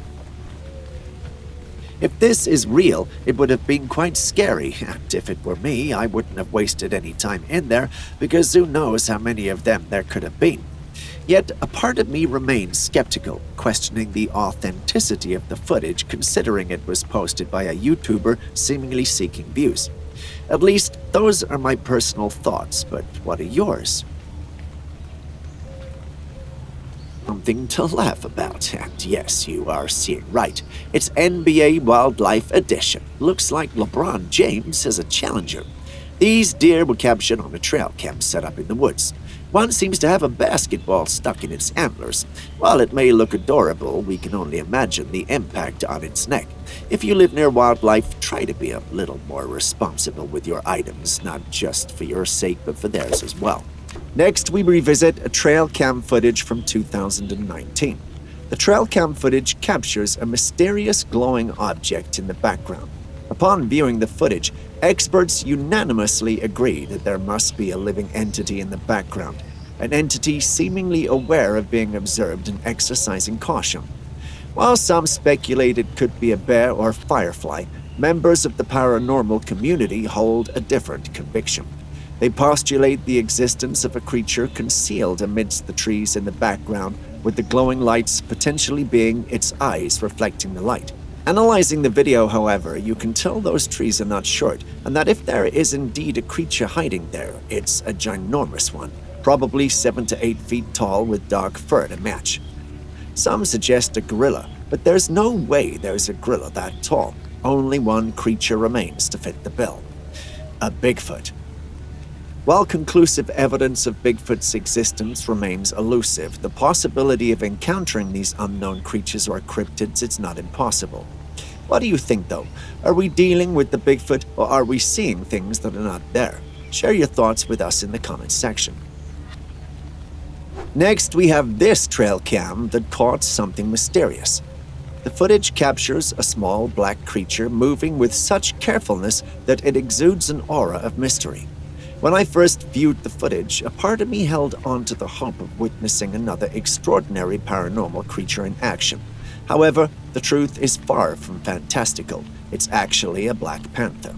If this is real, it would have been quite scary, and if it were me, I wouldn't have wasted any time in there, because who knows how many of them there could have been. Yet, a part of me remains skeptical, questioning the authenticity of the footage considering it was posted by a YouTuber seemingly seeking views. At least, those are my personal thoughts, but what are yours? something to laugh about. And yes, you are seeing right. It's NBA Wildlife Edition. Looks like LeBron James is a challenger. These deer were captured on a trail cam set up in the woods. One seems to have a basketball stuck in its antlers. While it may look adorable, we can only imagine the impact on its neck. If you live near wildlife, try to be a little more responsible with your items, not just for your sake, but for theirs as well. Next, we revisit a trail cam footage from 2019. The trail cam footage captures a mysterious glowing object in the background. Upon viewing the footage, experts unanimously agree that there must be a living entity in the background, an entity seemingly aware of being observed and exercising caution. While some speculate it could be a bear or firefly, members of the paranormal community hold a different conviction. They postulate the existence of a creature concealed amidst the trees in the background, with the glowing lights potentially being its eyes reflecting the light. Analyzing the video, however, you can tell those trees are not short, and that if there is indeed a creature hiding there, it's a ginormous one, probably 7 to 8 feet tall with dark fur to match. Some suggest a gorilla, but there's no way there's a gorilla that tall. Only one creature remains to fit the bill a Bigfoot. While conclusive evidence of Bigfoot's existence remains elusive, the possibility of encountering these unknown creatures or cryptids is not impossible. What do you think, though? Are we dealing with the Bigfoot, or are we seeing things that are not there? Share your thoughts with us in the comments section. Next, we have this trail cam that caught something mysterious. The footage captures a small black creature moving with such carefulness that it exudes an aura of mystery. When I first viewed the footage, a part of me held on to the hope of witnessing another extraordinary paranormal creature in action. However, the truth is far from fantastical. It's actually a Black Panther.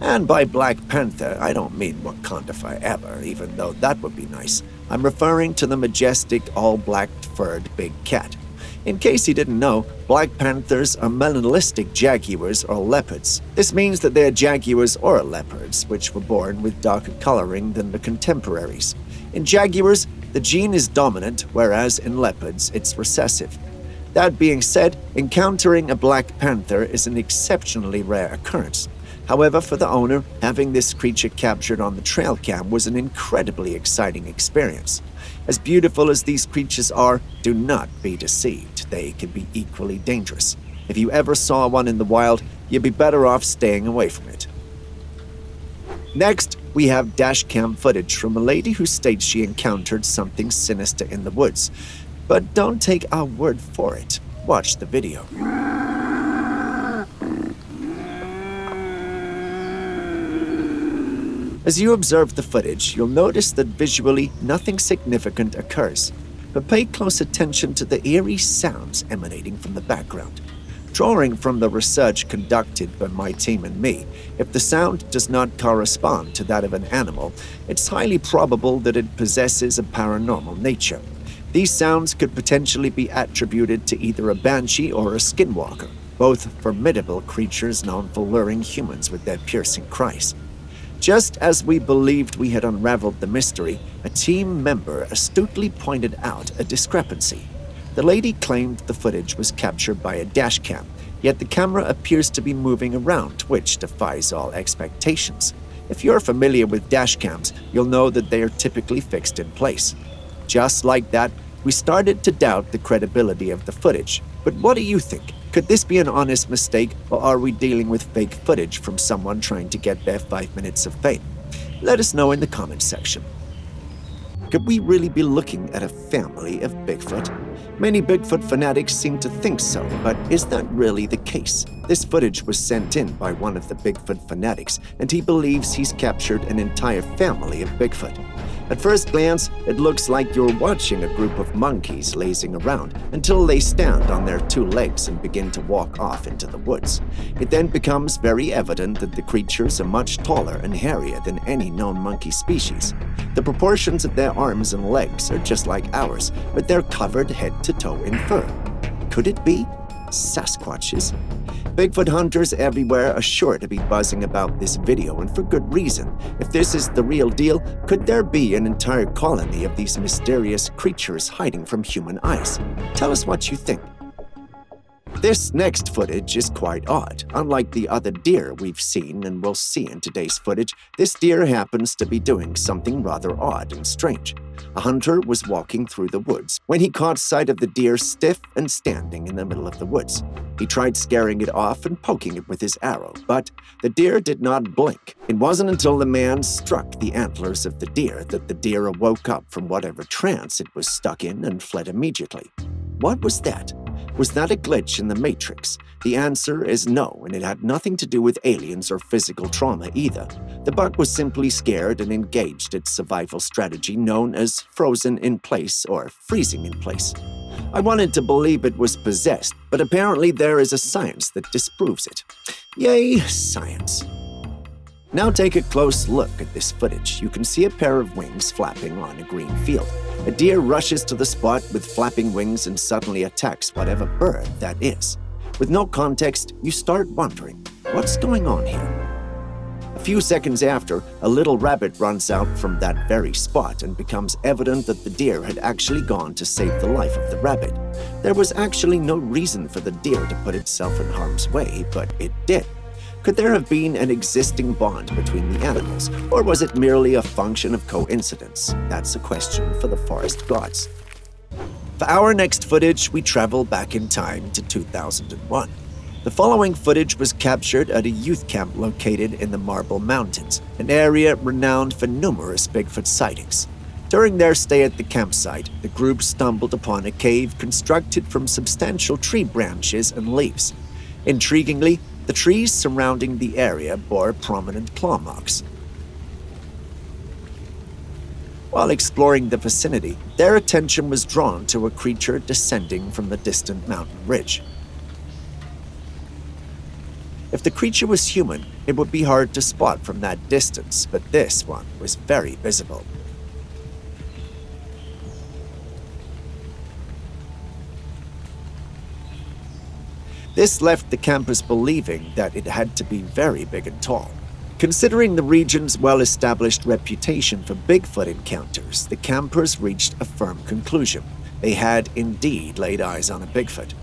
And by Black Panther, I don't mean Wakanda forever, even though that would be nice. I'm referring to the majestic, all black furred big cat. In case you didn't know, black panthers are melanistic jaguars or leopards. This means that they are jaguars or leopards, which were born with darker coloring than the contemporaries. In jaguars, the gene is dominant, whereas in leopards, it's recessive. That being said, encountering a black panther is an exceptionally rare occurrence. However, for the owner, having this creature captured on the trail cam was an incredibly exciting experience. As beautiful as these creatures are, do not be deceived. They can be equally dangerous. If you ever saw one in the wild, you'd be better off staying away from it. Next, we have dashcam footage from a lady who states she encountered something sinister in the woods. But don't take our word for it. Watch the video. As you observe the footage, you'll notice that visually nothing significant occurs, but pay close attention to the eerie sounds emanating from the background. Drawing from the research conducted by my team and me, if the sound does not correspond to that of an animal, it's highly probable that it possesses a paranormal nature. These sounds could potentially be attributed to either a banshee or a skinwalker, both formidable creatures known for luring humans with their piercing cries. Just as we believed we had unraveled the mystery, a team member astutely pointed out a discrepancy. The lady claimed the footage was captured by a dashcam, yet the camera appears to be moving around, which defies all expectations. If you're familiar with dashcams, you'll know that they are typically fixed in place. Just like that, we started to doubt the credibility of the footage. But what do you think? Could this be an honest mistake, or are we dealing with fake footage from someone trying to get their five minutes of fame? Let us know in the comments section. Could we really be looking at a family of Bigfoot? Many Bigfoot fanatics seem to think so, but is that really the case? This footage was sent in by one of the Bigfoot fanatics, and he believes he's captured an entire family of Bigfoot. At first glance, it looks like you're watching a group of monkeys lazing around until they stand on their two legs and begin to walk off into the woods. It then becomes very evident that the creatures are much taller and hairier than any known monkey species. The proportions of their arms and legs are just like ours, but they're covered head to toe in fur. Could it be Sasquatches? Bigfoot hunters everywhere are sure to be buzzing about this video, and for good reason. If this is the real deal, could there be an entire colony of these mysterious creatures hiding from human eyes? Tell us what you think. This next footage is quite odd. Unlike the other deer we've seen and will see in today's footage, this deer happens to be doing something rather odd and strange. A hunter was walking through the woods when he caught sight of the deer stiff and standing in the middle of the woods. He tried scaring it off and poking it with his arrow, but the deer did not blink. It wasn't until the man struck the antlers of the deer that the deer awoke up from whatever trance it was stuck in and fled immediately. What was that? Was that a glitch in the Matrix? The answer is no, and it had nothing to do with aliens or physical trauma either. The bug was simply scared and engaged its survival strategy known as frozen in place or freezing in place. I wanted to believe it was possessed, but apparently there is a science that disproves it. Yay, science. Now take a close look at this footage. You can see a pair of wings flapping on a green field. A deer rushes to the spot with flapping wings and suddenly attacks whatever bird that is. With no context, you start wondering, what's going on here? A few seconds after, a little rabbit runs out from that very spot and becomes evident that the deer had actually gone to save the life of the rabbit. There was actually no reason for the deer to put itself in harm's way, but it did. Could there have been an existing bond between the animals, or was it merely a function of coincidence? That's a question for the forest gods. For our next footage, we travel back in time to 2001. The following footage was captured at a youth camp located in the Marble Mountains, an area renowned for numerous Bigfoot sightings. During their stay at the campsite, the group stumbled upon a cave constructed from substantial tree branches and leaves. Intriguingly, the trees surrounding the area bore prominent claw marks. While exploring the vicinity, their attention was drawn to a creature descending from the distant mountain ridge. If the creature was human, it would be hard to spot from that distance, but this one was very visible. This left the campers believing that it had to be very big and tall. Considering the region's well established reputation for Bigfoot encounters, the campers reached a firm conclusion. They had indeed laid eyes on a Bigfoot.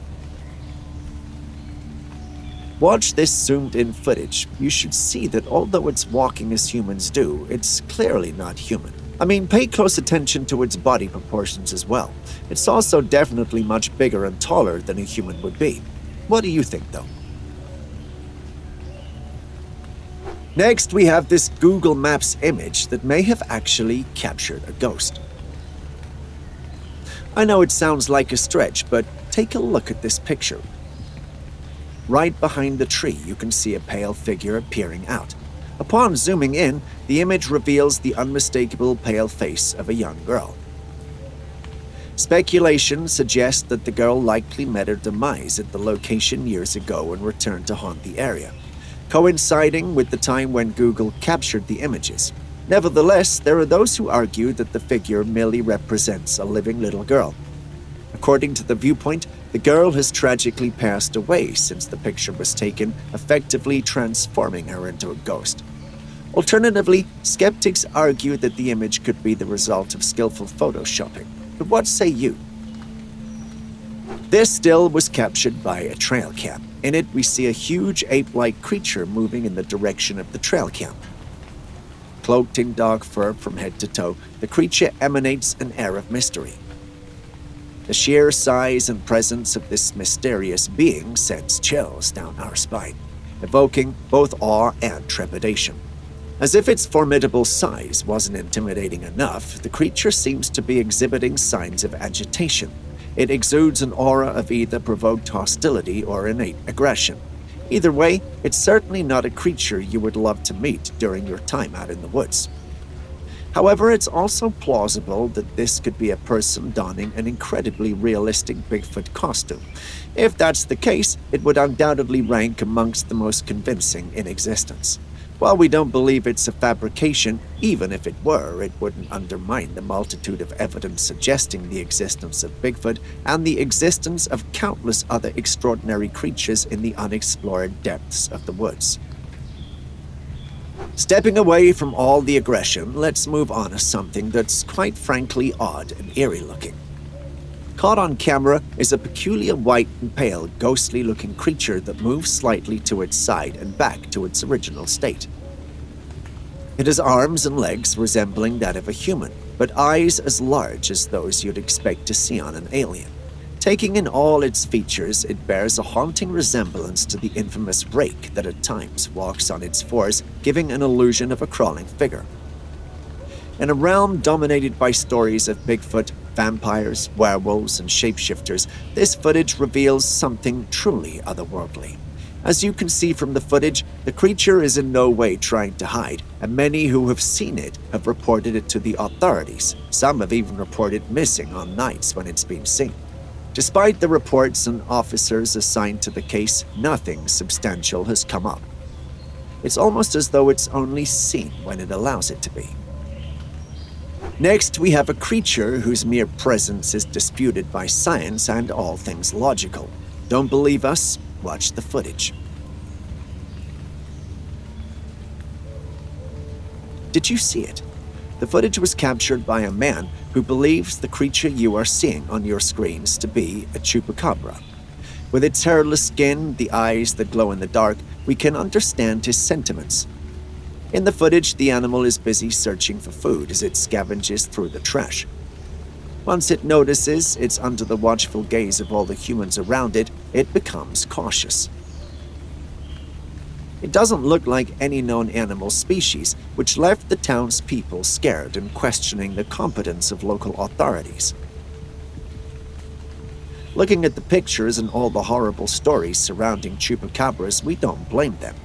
Watch this zoomed in footage. You should see that although it's walking as humans do, it's clearly not human. I mean, pay close attention to its body proportions as well. It's also definitely much bigger and taller than a human would be. What do you think, though? Next, we have this Google Maps image that may have actually captured a ghost. I know it sounds like a stretch, but take a look at this picture. Right behind the tree, you can see a pale figure appearing out. Upon zooming in, the image reveals the unmistakable pale face of a young girl. Speculation suggests that the girl likely met her demise at the location years ago and returned to haunt the area, coinciding with the time when Google captured the images. Nevertheless, there are those who argue that the figure merely represents a living little girl. According to the viewpoint, the girl has tragically passed away since the picture was taken, effectively transforming her into a ghost. Alternatively, skeptics argue that the image could be the result of skillful photoshopping. But what say you? This still was captured by a trail cam. In it, we see a huge ape like creature moving in the direction of the trail cam. Cloaked in dark fur from head to toe, the creature emanates an air of mystery. The sheer size and presence of this mysterious being sends chills down our spine, evoking both awe and trepidation. As if its formidable size wasn't intimidating enough, the creature seems to be exhibiting signs of agitation. It exudes an aura of either provoked hostility or innate aggression. Either way, it's certainly not a creature you would love to meet during your time out in the woods. However, it's also plausible that this could be a person donning an incredibly realistic Bigfoot costume. If that's the case, it would undoubtedly rank amongst the most convincing in existence. While we don't believe it's a fabrication, even if it were, it wouldn't undermine the multitude of evidence suggesting the existence of Bigfoot and the existence of countless other extraordinary creatures in the unexplored depths of the woods. Stepping away from all the aggression, let's move on to something that's quite frankly odd and eerie looking. Caught on camera is a peculiar white and pale, ghostly looking creature that moves slightly to its side and back to its original state. It has arms and legs resembling that of a human, but eyes as large as those you'd expect to see on an alien. Taking in all its features, it bears a haunting resemblance to the infamous rake that at times walks on its fours, giving an illusion of a crawling figure. In a realm dominated by stories of Bigfoot, vampires, werewolves, and shapeshifters, this footage reveals something truly otherworldly. As you can see from the footage, the creature is in no way trying to hide, and many who have seen it have reported it to the authorities. Some have even reported missing on nights when it's been seen. Despite the reports and officers assigned to the case, nothing substantial has come up. It's almost as though it's only seen when it allows it to be. Next, we have a creature whose mere presence is disputed by science and all things logical. Don't believe us? Watch the footage. Did you see it? The footage was captured by a man who believes the creature you are seeing on your screens to be a chupacabra. With its hairless skin, the eyes that glow in the dark, we can understand his sentiments. In the footage, the animal is busy searching for food as it scavenges through the trash. Once it notices it's under the watchful gaze of all the humans around it, it becomes cautious. It doesn't look like any known animal species, which left the townspeople scared and questioning the competence of local authorities. Looking at the pictures and all the horrible stories surrounding chupacabras, we don't blame them.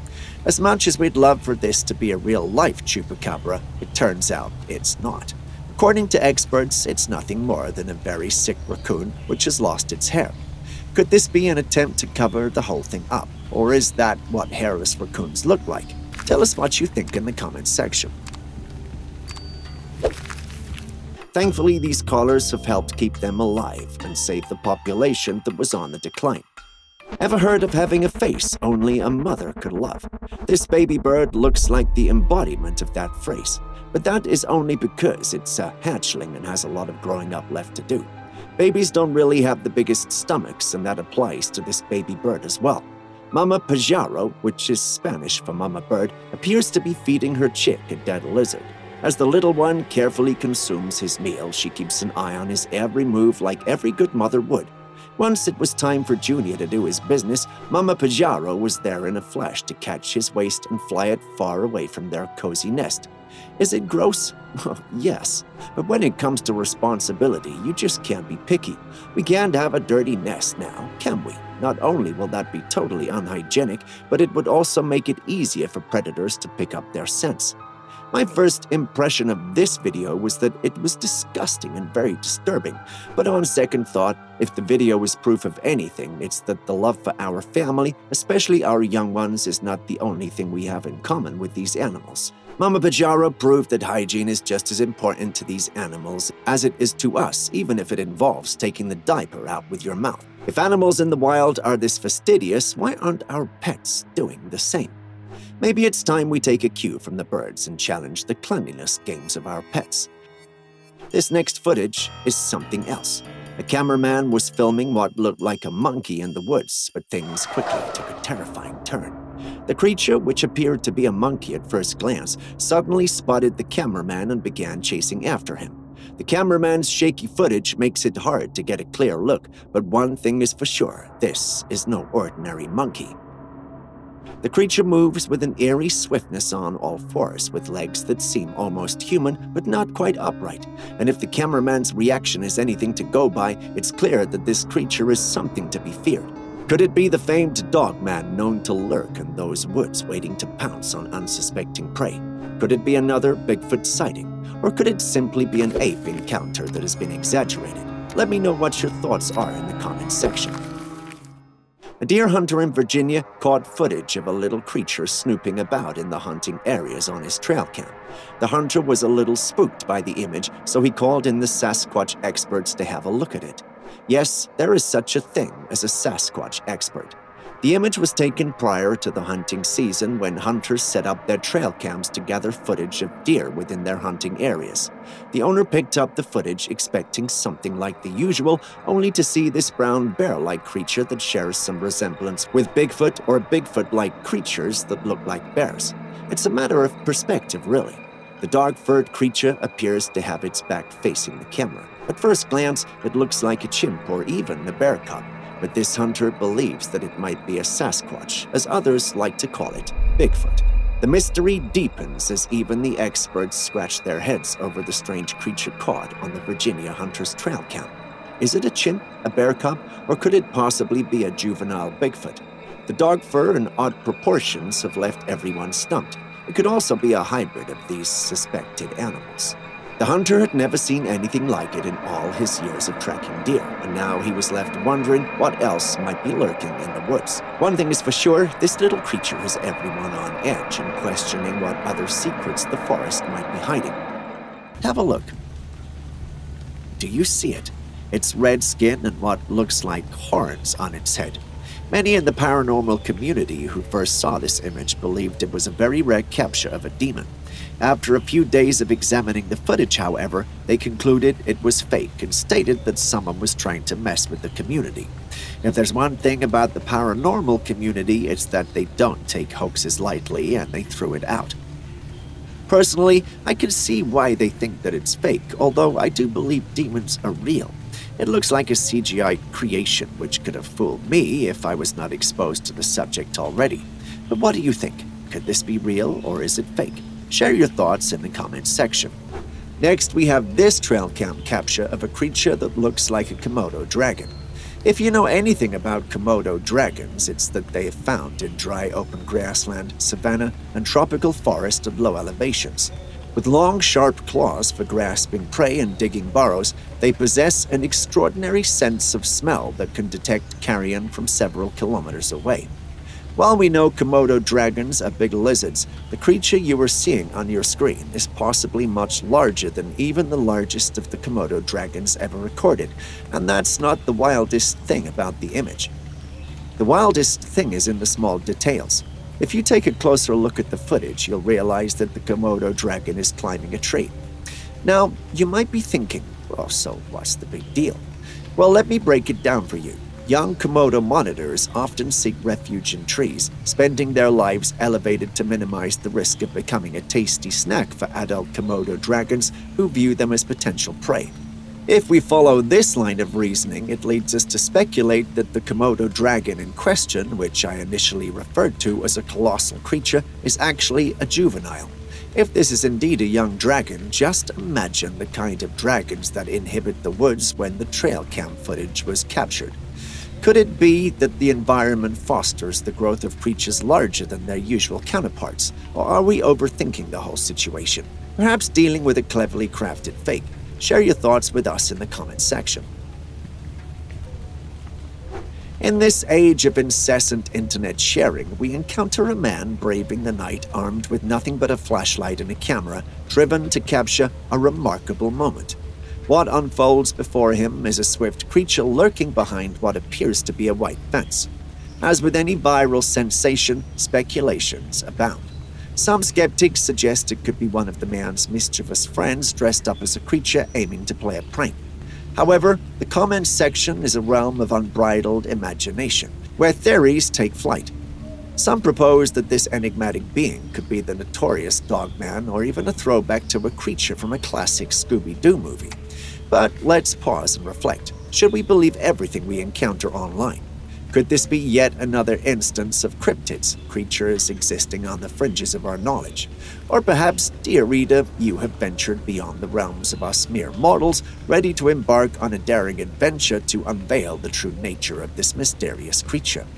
As much as we'd love for this to be a real life chupacabra, it turns out it's not. According to experts, it's nothing more than a very sick raccoon which has lost its hair. Could this be an attempt to cover the whole thing up? Or is that what hairless raccoons look like? Tell us what you think in the comments section. Thankfully, these collars have helped keep them alive and save the population that was on the decline. Ever heard of having a face only a mother could love? This baby bird looks like the embodiment of that phrase, but that is only because it's a hatchling and has a lot of growing up left to do. Babies don't really have the biggest stomachs, and that applies to this baby bird as well. Mama Pajaro, which is Spanish for mama bird, appears to be feeding her chick a dead lizard. As the little one carefully consumes his meal, she keeps an eye on his every move like every good mother would. Once it was time for Junior to do his business, Mama Pajaro was there in a flash to catch his waste and fly it far away from their cozy nest. Is it gross? Well, yes. But when it comes to responsibility, you just can't be picky. We can't have a dirty nest now, can we? Not only will that be totally unhygienic, but it would also make it easier for predators to pick up their scents. My first impression of this video was that it was disgusting and very disturbing, but on second thought, if the video is proof of anything, it's that the love for our family, especially our young ones, is not the only thing we have in common with these animals. Mama Pajaro proved that hygiene is just as important to these animals as it is to us, even if it involves taking the diaper out with your mouth. If animals in the wild are this fastidious, why aren't our pets doing the same? Maybe it's time we take a cue from the birds and challenge the cleanliness games of our pets. This next footage is something else. A cameraman was filming what looked like a monkey in the woods, but things quickly took a terrifying turn. The creature, which appeared to be a monkey at first glance, suddenly spotted the cameraman and began chasing after him. The cameraman's shaky footage makes it hard to get a clear look, but one thing is for sure this is no ordinary monkey. The creature moves with an eerie swiftness on all fours, with legs that seem almost human but not quite upright. And if the cameraman's reaction is anything to go by, it's clear that this creature is something to be feared. Could it be the famed dogman known to lurk in those woods waiting to pounce on unsuspecting prey? Could it be another Bigfoot sighting? Or could it simply be an ape encounter that has been exaggerated? Let me know what your thoughts are in the comments section. A deer hunter in Virginia caught footage of a little creature snooping about in the hunting areas on his trail cam. The hunter was a little spooked by the image, so he called in the Sasquatch experts to have a look at it. Yes, there is such a thing as a Sasquatch expert. The image was taken prior to the hunting season when hunters set up their trail cams to gather footage of deer within their hunting areas. The owner picked up the footage expecting something like the usual, only to see this brown bear like creature that shares some resemblance with Bigfoot or Bigfoot like creatures that look like bears. It's a matter of perspective, really. The dark furred creature appears to have its back facing the camera. At first glance, it looks like a chimp or even a bear cub, but this hunter believes that it might be a Sasquatch, as others like to call it Bigfoot. The mystery deepens as even the experts scratch their heads over the strange creature caught on the Virginia hunter's trail cam. Is it a chimp, a bear cub, or could it possibly be a juvenile Bigfoot? The dog fur and odd proportions have left everyone stumped. It could also be a hybrid of these suspected animals. The hunter had never seen anything like it in all his years of tracking deer, and now he was left wondering what else might be lurking in the woods. One thing is for sure, this little creature has everyone on edge and questioning what other secrets the forest might be hiding. Have a look. Do you see it? Its red skin and what looks like horns on its head. Many in the paranormal community who first saw this image believed it was a very rare capture of a demon. After a few days of examining the footage, however, they concluded it was fake and stated that someone was trying to mess with the community. If there's one thing about the paranormal community, it's that they don't take hoaxes lightly and they threw it out. Personally, I can see why they think that it's fake, although I do believe demons are real. It looks like a CGI creation, which could have fooled me if I was not exposed to the subject already. But what do you think? Could this be real or is it fake? Share your thoughts in the comments section. Next, we have this trail cam capture of a creature that looks like a Komodo dragon. If you know anything about Komodo dragons, it's that they are found in dry open grassland, savanna, and tropical forest at low elevations. With long, sharp claws for grasping prey and digging burrows, they possess an extraordinary sense of smell that can detect carrion from several kilometers away. While we know Komodo dragons are big lizards, the creature you are seeing on your screen is possibly much larger than even the largest of the Komodo dragons ever recorded, and that's not the wildest thing about the image. The wildest thing is in the small details. If you take a closer look at the footage, you'll realize that the Komodo dragon is climbing a tree. Now, you might be thinking, well, so what's the big deal? Well, let me break it down for you. Young Komodo monitors often seek refuge in trees, spending their lives elevated to minimize the risk of becoming a tasty snack for adult Komodo dragons who view them as potential prey. If we follow this line of reasoning, it leads us to speculate that the Komodo dragon in question, which I initially referred to as a colossal creature, is actually a juvenile. If this is indeed a young dragon, just imagine the kind of dragons that inhabit the woods when the trail cam footage was captured. Could it be that the environment fosters the growth of creatures larger than their usual counterparts, or are we overthinking the whole situation? Perhaps dealing with a cleverly crafted fake. Share your thoughts with us in the comments section. In this age of incessant internet sharing, we encounter a man braving the night armed with nothing but a flashlight and a camera, driven to capture a remarkable moment. What unfolds before him is a swift creature lurking behind what appears to be a white fence. As with any viral sensation, speculations abound. Some skeptics suggest it could be one of the man's mischievous friends dressed up as a creature aiming to play a prank. However, the comments section is a realm of unbridled imagination, where theories take flight. Some propose that this enigmatic being could be the notorious Dogman or even a throwback to a creature from a classic Scooby Doo movie. But let's pause and reflect. Should we believe everything we encounter online? Could this be yet another instance of cryptids, creatures existing on the fringes of our knowledge? Or perhaps, dear reader, you have ventured beyond the realms of us mere mortals, ready to embark on a daring adventure to unveil the true nature of this mysterious creature.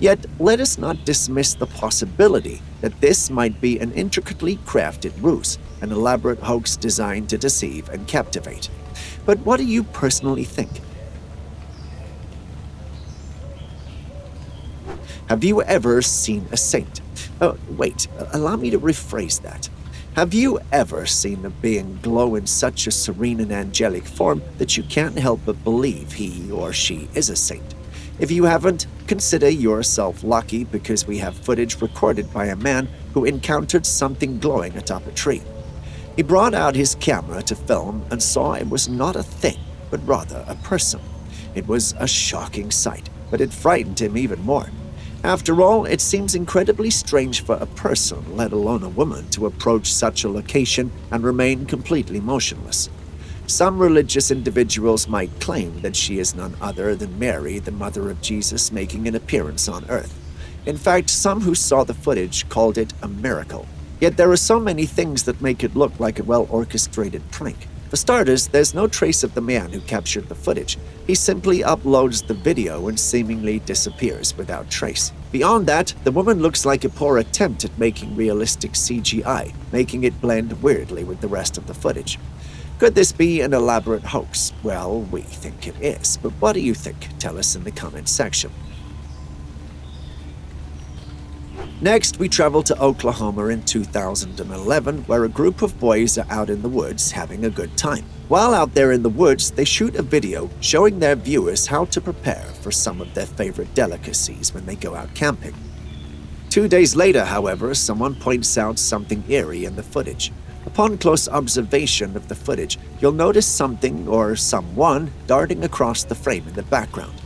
Yet, let us not dismiss the possibility that this might be an intricately crafted ruse, an elaborate hoax designed to deceive and captivate. But what do you personally think? Have you ever seen a saint? Oh, wait, allow me to rephrase that. Have you ever seen a being glow in such a serene and angelic form that you can't help but believe he or she is a saint? If you haven't, consider yourself lucky because we have footage recorded by a man who encountered something glowing atop a tree. He brought out his camera to film and saw it was not a thing, but rather a person. It was a shocking sight, but it frightened him even more. After all, it seems incredibly strange for a person, let alone a woman, to approach such a location and remain completely motionless. Some religious individuals might claim that she is none other than Mary, the mother of Jesus, making an appearance on earth. In fact, some who saw the footage called it a miracle. Yet there are so many things that make it look like a well orchestrated prank. For starters, there's no trace of the man who captured the footage. He simply uploads the video and seemingly disappears without trace. Beyond that, the woman looks like a poor attempt at making realistic CGI, making it blend weirdly with the rest of the footage. Could this be an elaborate hoax? Well, we think it is, but what do you think? Tell us in the comments section. Next, we travel to Oklahoma in 2011, where a group of boys are out in the woods having a good time. While out there in the woods, they shoot a video showing their viewers how to prepare for some of their favorite delicacies when they go out camping. Two days later, however, someone points out something eerie in the footage. Upon close observation of the footage, you'll notice something or someone darting across the frame in the background.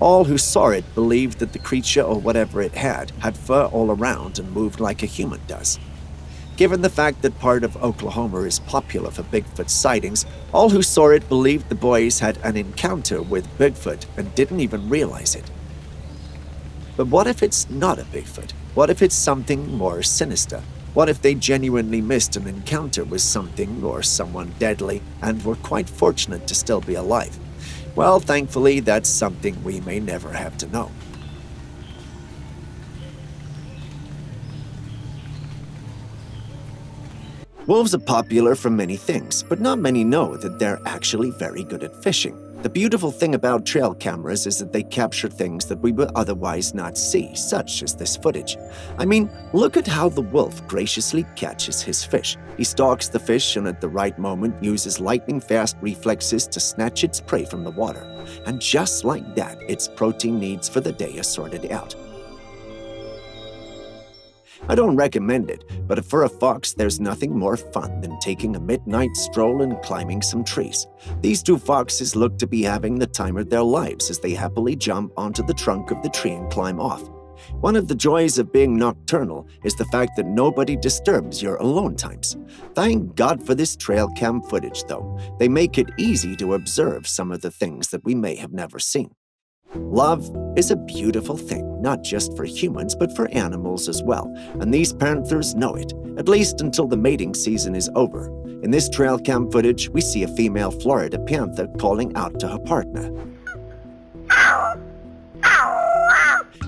All who saw it believed that the creature or whatever it had had fur all around and moved like a human does. Given the fact that part of Oklahoma is popular for Bigfoot sightings, all who saw it believed the boys had an encounter with Bigfoot and didn't even realize it. But what if it's not a Bigfoot? What if it's something more sinister? What if they genuinely missed an encounter with something or someone deadly and were quite fortunate to still be alive? Well, thankfully, that's something we may never have to know. Wolves are popular for many things, but not many know that they're actually very good at fishing. The beautiful thing about trail cameras is that they capture things that we would otherwise not see, such as this footage. I mean, look at how the wolf graciously catches his fish. He stalks the fish and at the right moment uses lightning fast reflexes to snatch its prey from the water. And just like that, its protein needs for the day are sorted out. I don't recommend it, but for a fox, there's nothing more fun than taking a midnight stroll and climbing some trees. These two foxes look to be having the time of their lives as they happily jump onto the trunk of the tree and climb off. One of the joys of being nocturnal is the fact that nobody disturbs your alone times. Thank God for this trail cam footage, though. They make it easy to observe some of the things that we may have never seen. Love is a beautiful thing, not just for humans, but for animals as well, and these panthers know it, at least until the mating season is over. In this trail cam footage, we see a female Florida panther calling out to her partner.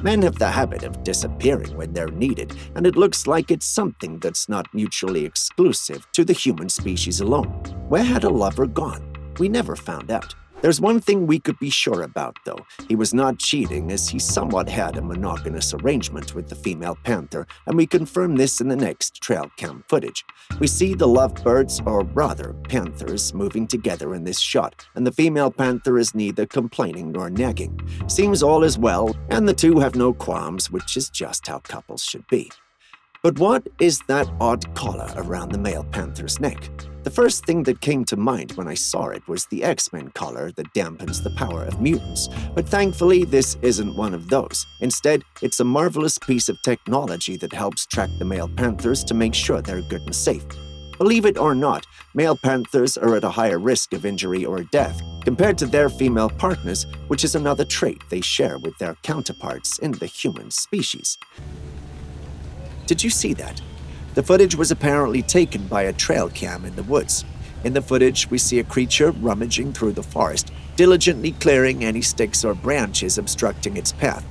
Men have the habit of disappearing when they're needed, and it looks like it's something that's not mutually exclusive to the human species alone. Where had a lover gone? We never found out. There's one thing we could be sure about, though. He was not cheating, as he somewhat had a monogamous arrangement with the female panther, and we confirm this in the next trail cam footage. We see the lovebirds, or rather, panthers, moving together in this shot, and the female panther is neither complaining nor nagging. Seems all is well, and the two have no qualms, which is just how couples should be. But what is that odd collar around the male panther's neck? The first thing that came to mind when I saw it was the X-Men collar that dampens the power of mutants, but thankfully this isn't one of those. Instead, it's a marvelous piece of technology that helps track the male panthers to make sure they're good and safe. Believe it or not, male panthers are at a higher risk of injury or death compared to their female partners, which is another trait they share with their counterparts in the human species. Did you see that? The footage was apparently taken by a trail cam in the woods. In the footage, we see a creature rummaging through the forest, diligently clearing any sticks or branches obstructing its path.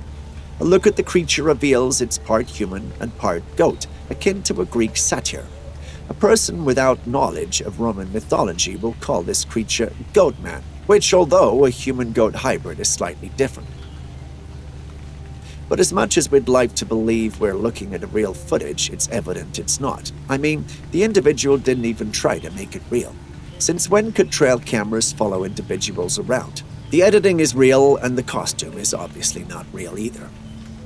A look at the creature reveals it's part human and part goat, akin to a Greek satyr. A person without knowledge of Roman mythology will call this creature Goatman, which, although a human goat hybrid, is slightly different. But as much as we'd like to believe we're looking at real footage, it's evident it's not. I mean, the individual didn't even try to make it real. Since when could trail cameras follow individuals around? The editing is real, and the costume is obviously not real either.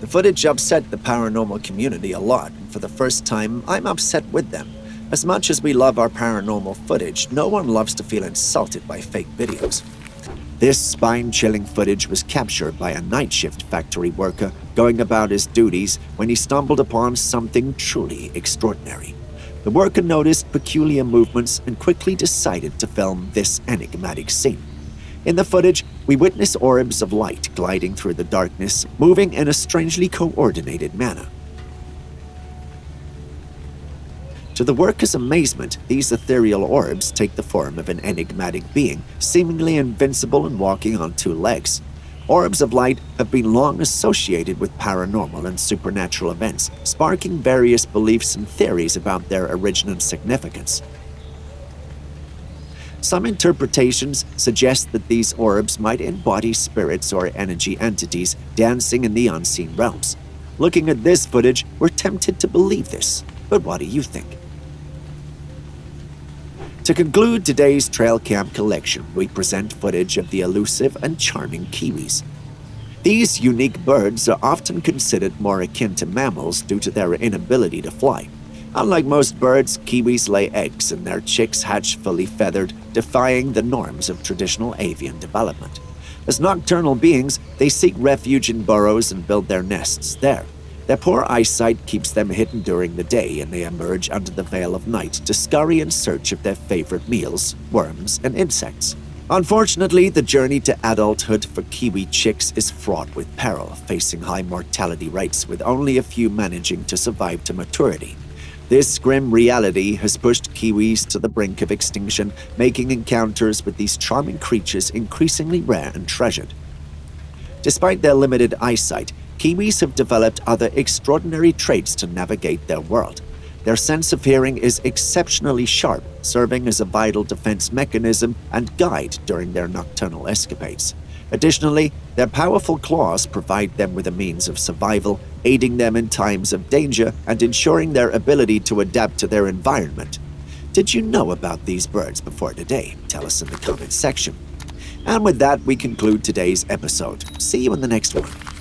The footage upset the paranormal community a lot, and for the first time, I'm upset with them. As much as we love our paranormal footage, no one loves to feel insulted by fake videos. This spine chilling footage was captured by a night shift factory worker going about his duties when he stumbled upon something truly extraordinary. The worker noticed peculiar movements and quickly decided to film this enigmatic scene. In the footage, we witness orbs of light gliding through the darkness, moving in a strangely coordinated manner. To the worker's amazement, these ethereal orbs take the form of an enigmatic being, seemingly invincible and walking on two legs. Orbs of light have been long associated with paranormal and supernatural events, sparking various beliefs and theories about their origin and significance. Some interpretations suggest that these orbs might embody spirits or energy entities dancing in the unseen realms. Looking at this footage, we're tempted to believe this, but what do you think? To conclude today's trail cam collection, we present footage of the elusive and charming kiwis. These unique birds are often considered more akin to mammals due to their inability to fly. Unlike most birds, kiwis lay eggs and their chicks hatch fully feathered, defying the norms of traditional avian development. As nocturnal beings, they seek refuge in burrows and build their nests there. Their poor eyesight keeps them hidden during the day, and they emerge under the veil of night to scurry in search of their favorite meals, worms, and insects. Unfortunately, the journey to adulthood for kiwi chicks is fraught with peril, facing high mortality rates, with only a few managing to survive to maturity. This grim reality has pushed kiwis to the brink of extinction, making encounters with these charming creatures increasingly rare and treasured. Despite their limited eyesight, Kiwis have developed other extraordinary traits to navigate their world. Their sense of hearing is exceptionally sharp, serving as a vital defense mechanism and guide during their nocturnal escapades. Additionally, their powerful claws provide them with a means of survival, aiding them in times of danger and ensuring their ability to adapt to their environment. Did you know about these birds before today? Tell us in the comments section. And with that, we conclude today's episode. See you in the next one.